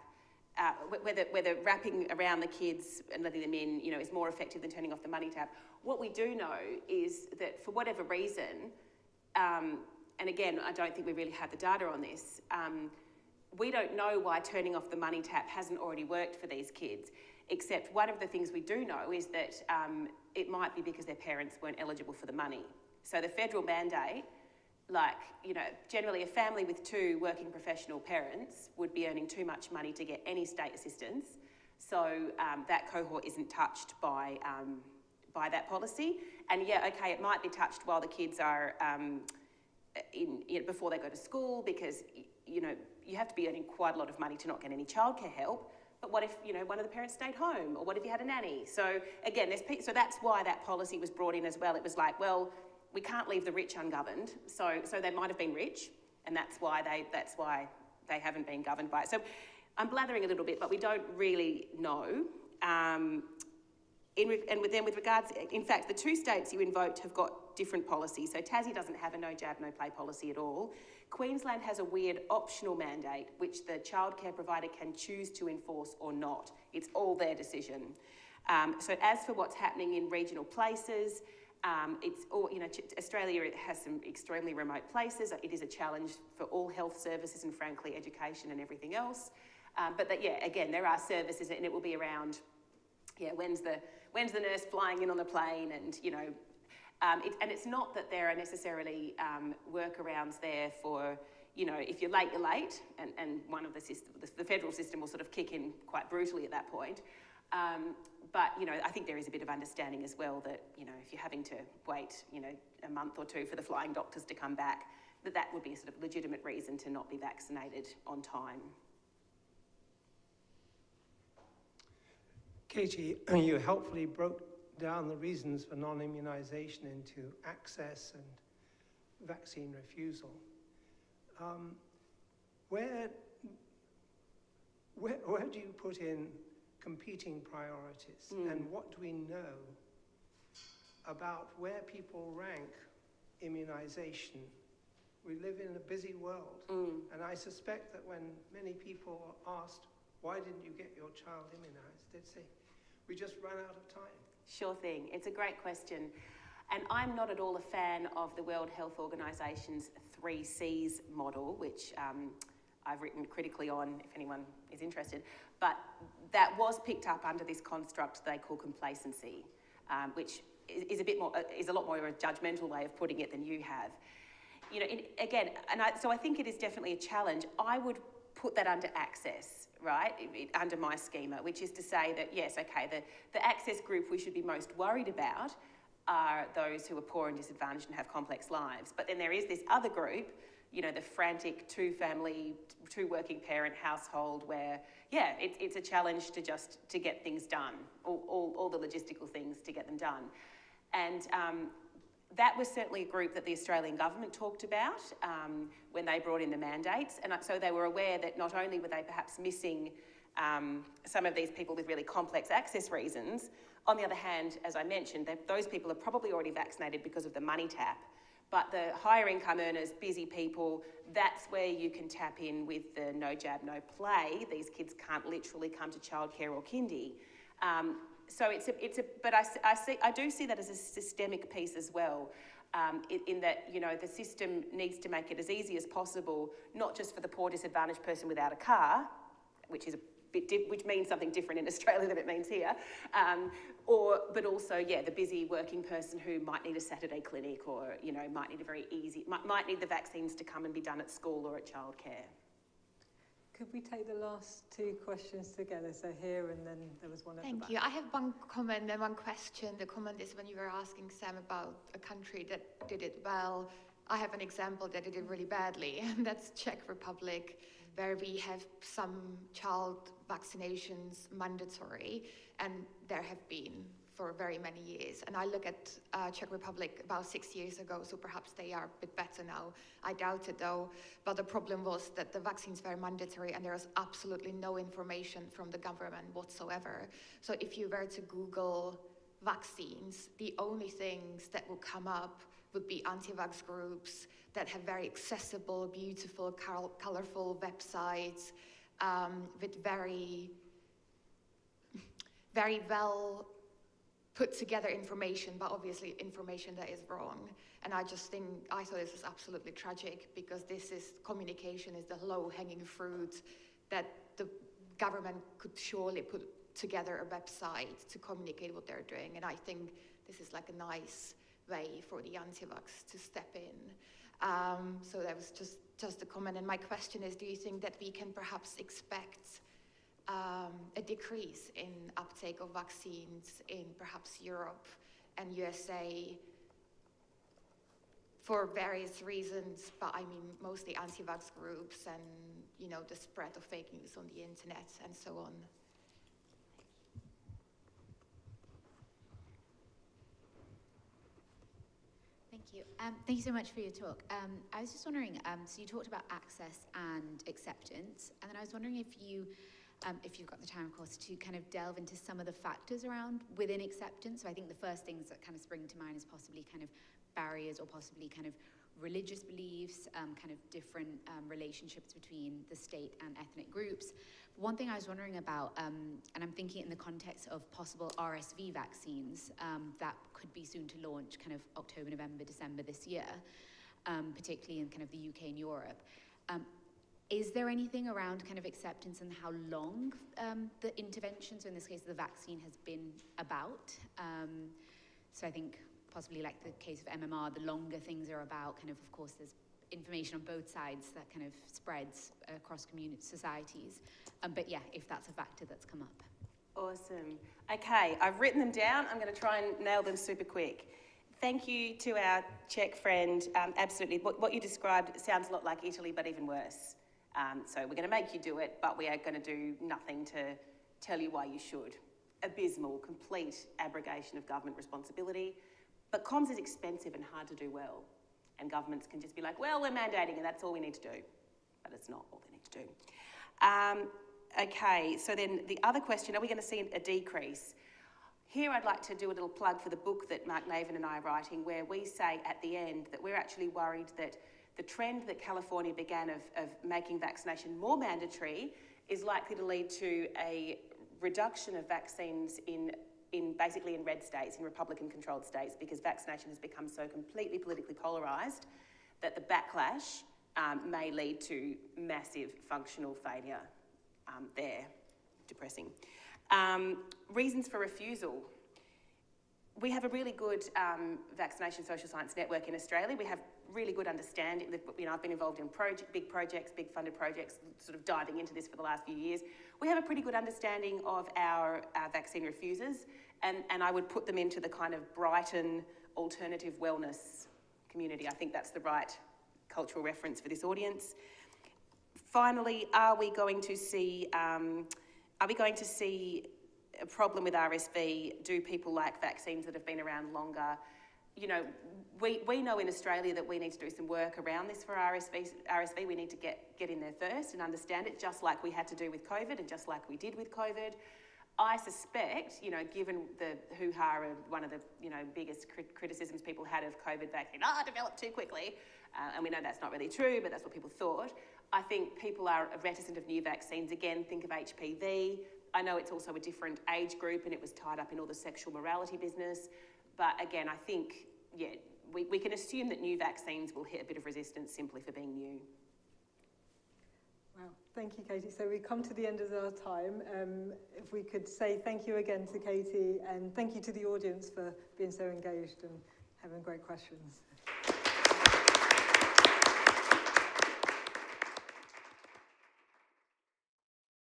uh, whether, whether wrapping around the kids and letting them in, you know, is more effective than turning off the money tap. What we do know is that for whatever reason, um, and again, I don't think we really have the data on this, um, we don't know why turning off the money tap hasn't already worked for these kids, except one of the things we do know is that um, it might be because their parents weren't eligible for the money. So the federal mandate, like, you know, generally a family with two working professional parents would be earning too much money to get any state assistance. So um, that cohort isn't touched by, um, by that policy. And yeah, okay, it might be touched while the kids are um, in, you know, before they go to school because, you know, you have to be earning quite a lot of money to not get any childcare help. But what if you know one of the parents stayed home, or what if you had a nanny? So again, there's so that's why that policy was brought in as well. It was like, well, we can't leave the rich ungoverned. So so they might have been rich, and that's why they that's why they haven't been governed by it. So I'm blathering a little bit, but we don't really know. Um, in, and with, then with regards, in fact, the two states you invoked have got different policies. So Tassie doesn't have a no jab, no play policy at all. Queensland has a weird optional mandate which the childcare provider can choose to enforce or not. It's all their decision. Um, so as for what's happening in regional places, um, it's all, you know, Australia has some extremely remote places. It is a challenge for all health services and frankly education and everything else. Um, but that, yeah, again, there are services and it will be around, yeah, when's the, when's the nurse flying in on the plane and, you know, um, it, and it's not that there are necessarily um, workarounds there for, you know, if you're late, you're late, and, and one of the system, the, the federal system will sort of kick in quite brutally at that point. Um, but, you know, I think there is a bit of understanding as well that, you know, if you're having to wait, you know, a month or two for the flying doctors to come back, that that would be a sort of legitimate reason to not be vaccinated on time. Katie, you helpfully broke down the reasons for non-immunization into access and vaccine refusal. Um, where, where, where do you put in competing priorities mm. and what do we know about where people rank immunization? We live in a busy world mm. and I suspect that when many people are asked, why didn't you get your child immunized, they'd say, we just ran out of time. Sure thing. It's a great question. And I'm not at all a fan of the World Health Organization's three C's model, which um, I've written critically on if anyone is interested. But that was picked up under this construct they call complacency, um, which is, a bit more, uh, is a lot more of a judgmental way of putting it than you have. You know, in, again, and I, so I think it is definitely a challenge. I would put that under access right, it, it, under my schema, which is to say that, yes, okay, the, the access group we should be most worried about are those who are poor and disadvantaged and have complex lives. But then there is this other group, you know, the frantic two family, two working parent household where, yeah, it, it's a challenge to just to get things done, all, all, all the logistical things to get them done. And um, that was certainly a group that the Australian government talked about um, when they brought in the mandates. And so they were aware that not only were they perhaps missing um, some of these people with really complex access reasons, on the other hand, as I mentioned, those people are probably already vaccinated because of the money tap. But the higher income earners, busy people, that's where you can tap in with the no jab, no play. These kids can't literally come to childcare or kindy. Um, so it's a, it's a but I, I, see, I do see that as a systemic piece as well. Um, in, in, that you know the system needs to make it as easy as possible, not just for the poor disadvantaged person without a car, which is a which means something different in Australia than it means here, um, or but also yeah the busy working person who might need a Saturday clinic or you know might need a very easy might, might need the vaccines to come and be done at school or at childcare. Could we take the last two questions together? So here and then there was one at Thank the back. you. I have one comment and one question. The comment is when you were asking Sam about a country that did it well, I have an example that did it really badly, and that's Czech Republic, where we have some child vaccinations mandatory, and there have been for very many years. And I look at uh, Czech Republic about six years ago, so perhaps they are a bit better now. I doubt it though. But the problem was that the vaccines were mandatory and there was absolutely no information from the government whatsoever. So if you were to Google vaccines, the only things that would come up would be anti-vax groups that have very accessible, beautiful, colorful websites um, with very, very well put together information, but obviously information that is wrong. And I just think, I thought this was absolutely tragic because this is, communication is the low-hanging fruit that the government could surely put together a website to communicate what they're doing. And I think this is like a nice way for the anti-vax to step in. Um, so that was just, just a comment. And my question is, do you think that we can perhaps expect um, a decrease in uptake of vaccines in perhaps Europe and USA for various reasons, but I mean mostly anti-vax groups and you know the spread of fake news on the internet and so on. Thank you. Um, thank you so much for your talk. Um, I was just wondering, um, so you talked about access and acceptance, and then I was wondering if you um, if you've got the time, of course, to kind of delve into some of the factors around within acceptance. So I think the first things that kind of spring to mind is possibly kind of barriers or possibly kind of religious beliefs, um, kind of different um, relationships between the state and ethnic groups. One thing I was wondering about, um, and I'm thinking in the context of possible RSV vaccines um, that could be soon to launch kind of October, November, December this year, um, particularly in kind of the UK and Europe. Um, is there anything around kind of acceptance and how long the intervention, so in this case the vaccine, has been about? So I think possibly like the case of MMR, the longer things are about, kind of, of course, there's information on both sides that kind of spreads across community societies. Um, but yeah, if that's a factor that's come up. Awesome. Okay, I've written them down. I'm going to try and nail them super quick. Thank you to our Czech friend. Um, absolutely, what, what you described sounds a lot like Italy, but even worse. Um, so we're going to make you do it, but we are going to do nothing to tell you why you should. Abysmal, complete abrogation of government responsibility. But comms is expensive and hard to do well. And governments can just be like, well, we're mandating and that's all we need to do. But it's not all they need to do. Um, okay, so then the other question, are we going to see a decrease? Here I'd like to do a little plug for the book that Mark Navin and I are writing, where we say at the end that we're actually worried that the trend that California began of, of making vaccination more mandatory is likely to lead to a reduction of vaccines in, in basically in red states, in Republican controlled states, because vaccination has become so completely politically polarised that the backlash um, may lead to massive functional failure um, there. Depressing. Um, reasons for refusal. We have a really good um, vaccination social science network in Australia. We have really good understanding. You know, I've been involved in project, big projects, big funded projects, sort of diving into this for the last few years. We have a pretty good understanding of our, our vaccine refusers, and, and I would put them into the kind of Brighton alternative wellness community. I think that's the right cultural reference for this audience. Finally, are we going to see, um, are we going to see a problem with RSV? Do people like vaccines that have been around longer? you know, we, we know in Australia that we need to do some work around this for RSV. RSV. We need to get, get in there first and understand it, just like we had to do with COVID and just like we did with COVID. I suspect, you know, given the hoo-ha of one of the, you know, biggest crit criticisms people had of COVID vaccine, ah, developed too quickly, uh, and we know that's not really true, but that's what people thought. I think people are reticent of new vaccines. Again, think of HPV. I know it's also a different age group and it was tied up in all the sexual morality business. But again, I think, yeah, we, we can assume that new vaccines will hit a bit of resistance simply for being new. Thank you, Katie. So we come to the end of our time. Um, if we could say thank you again to Katie and thank you to the audience for being so engaged and having great questions.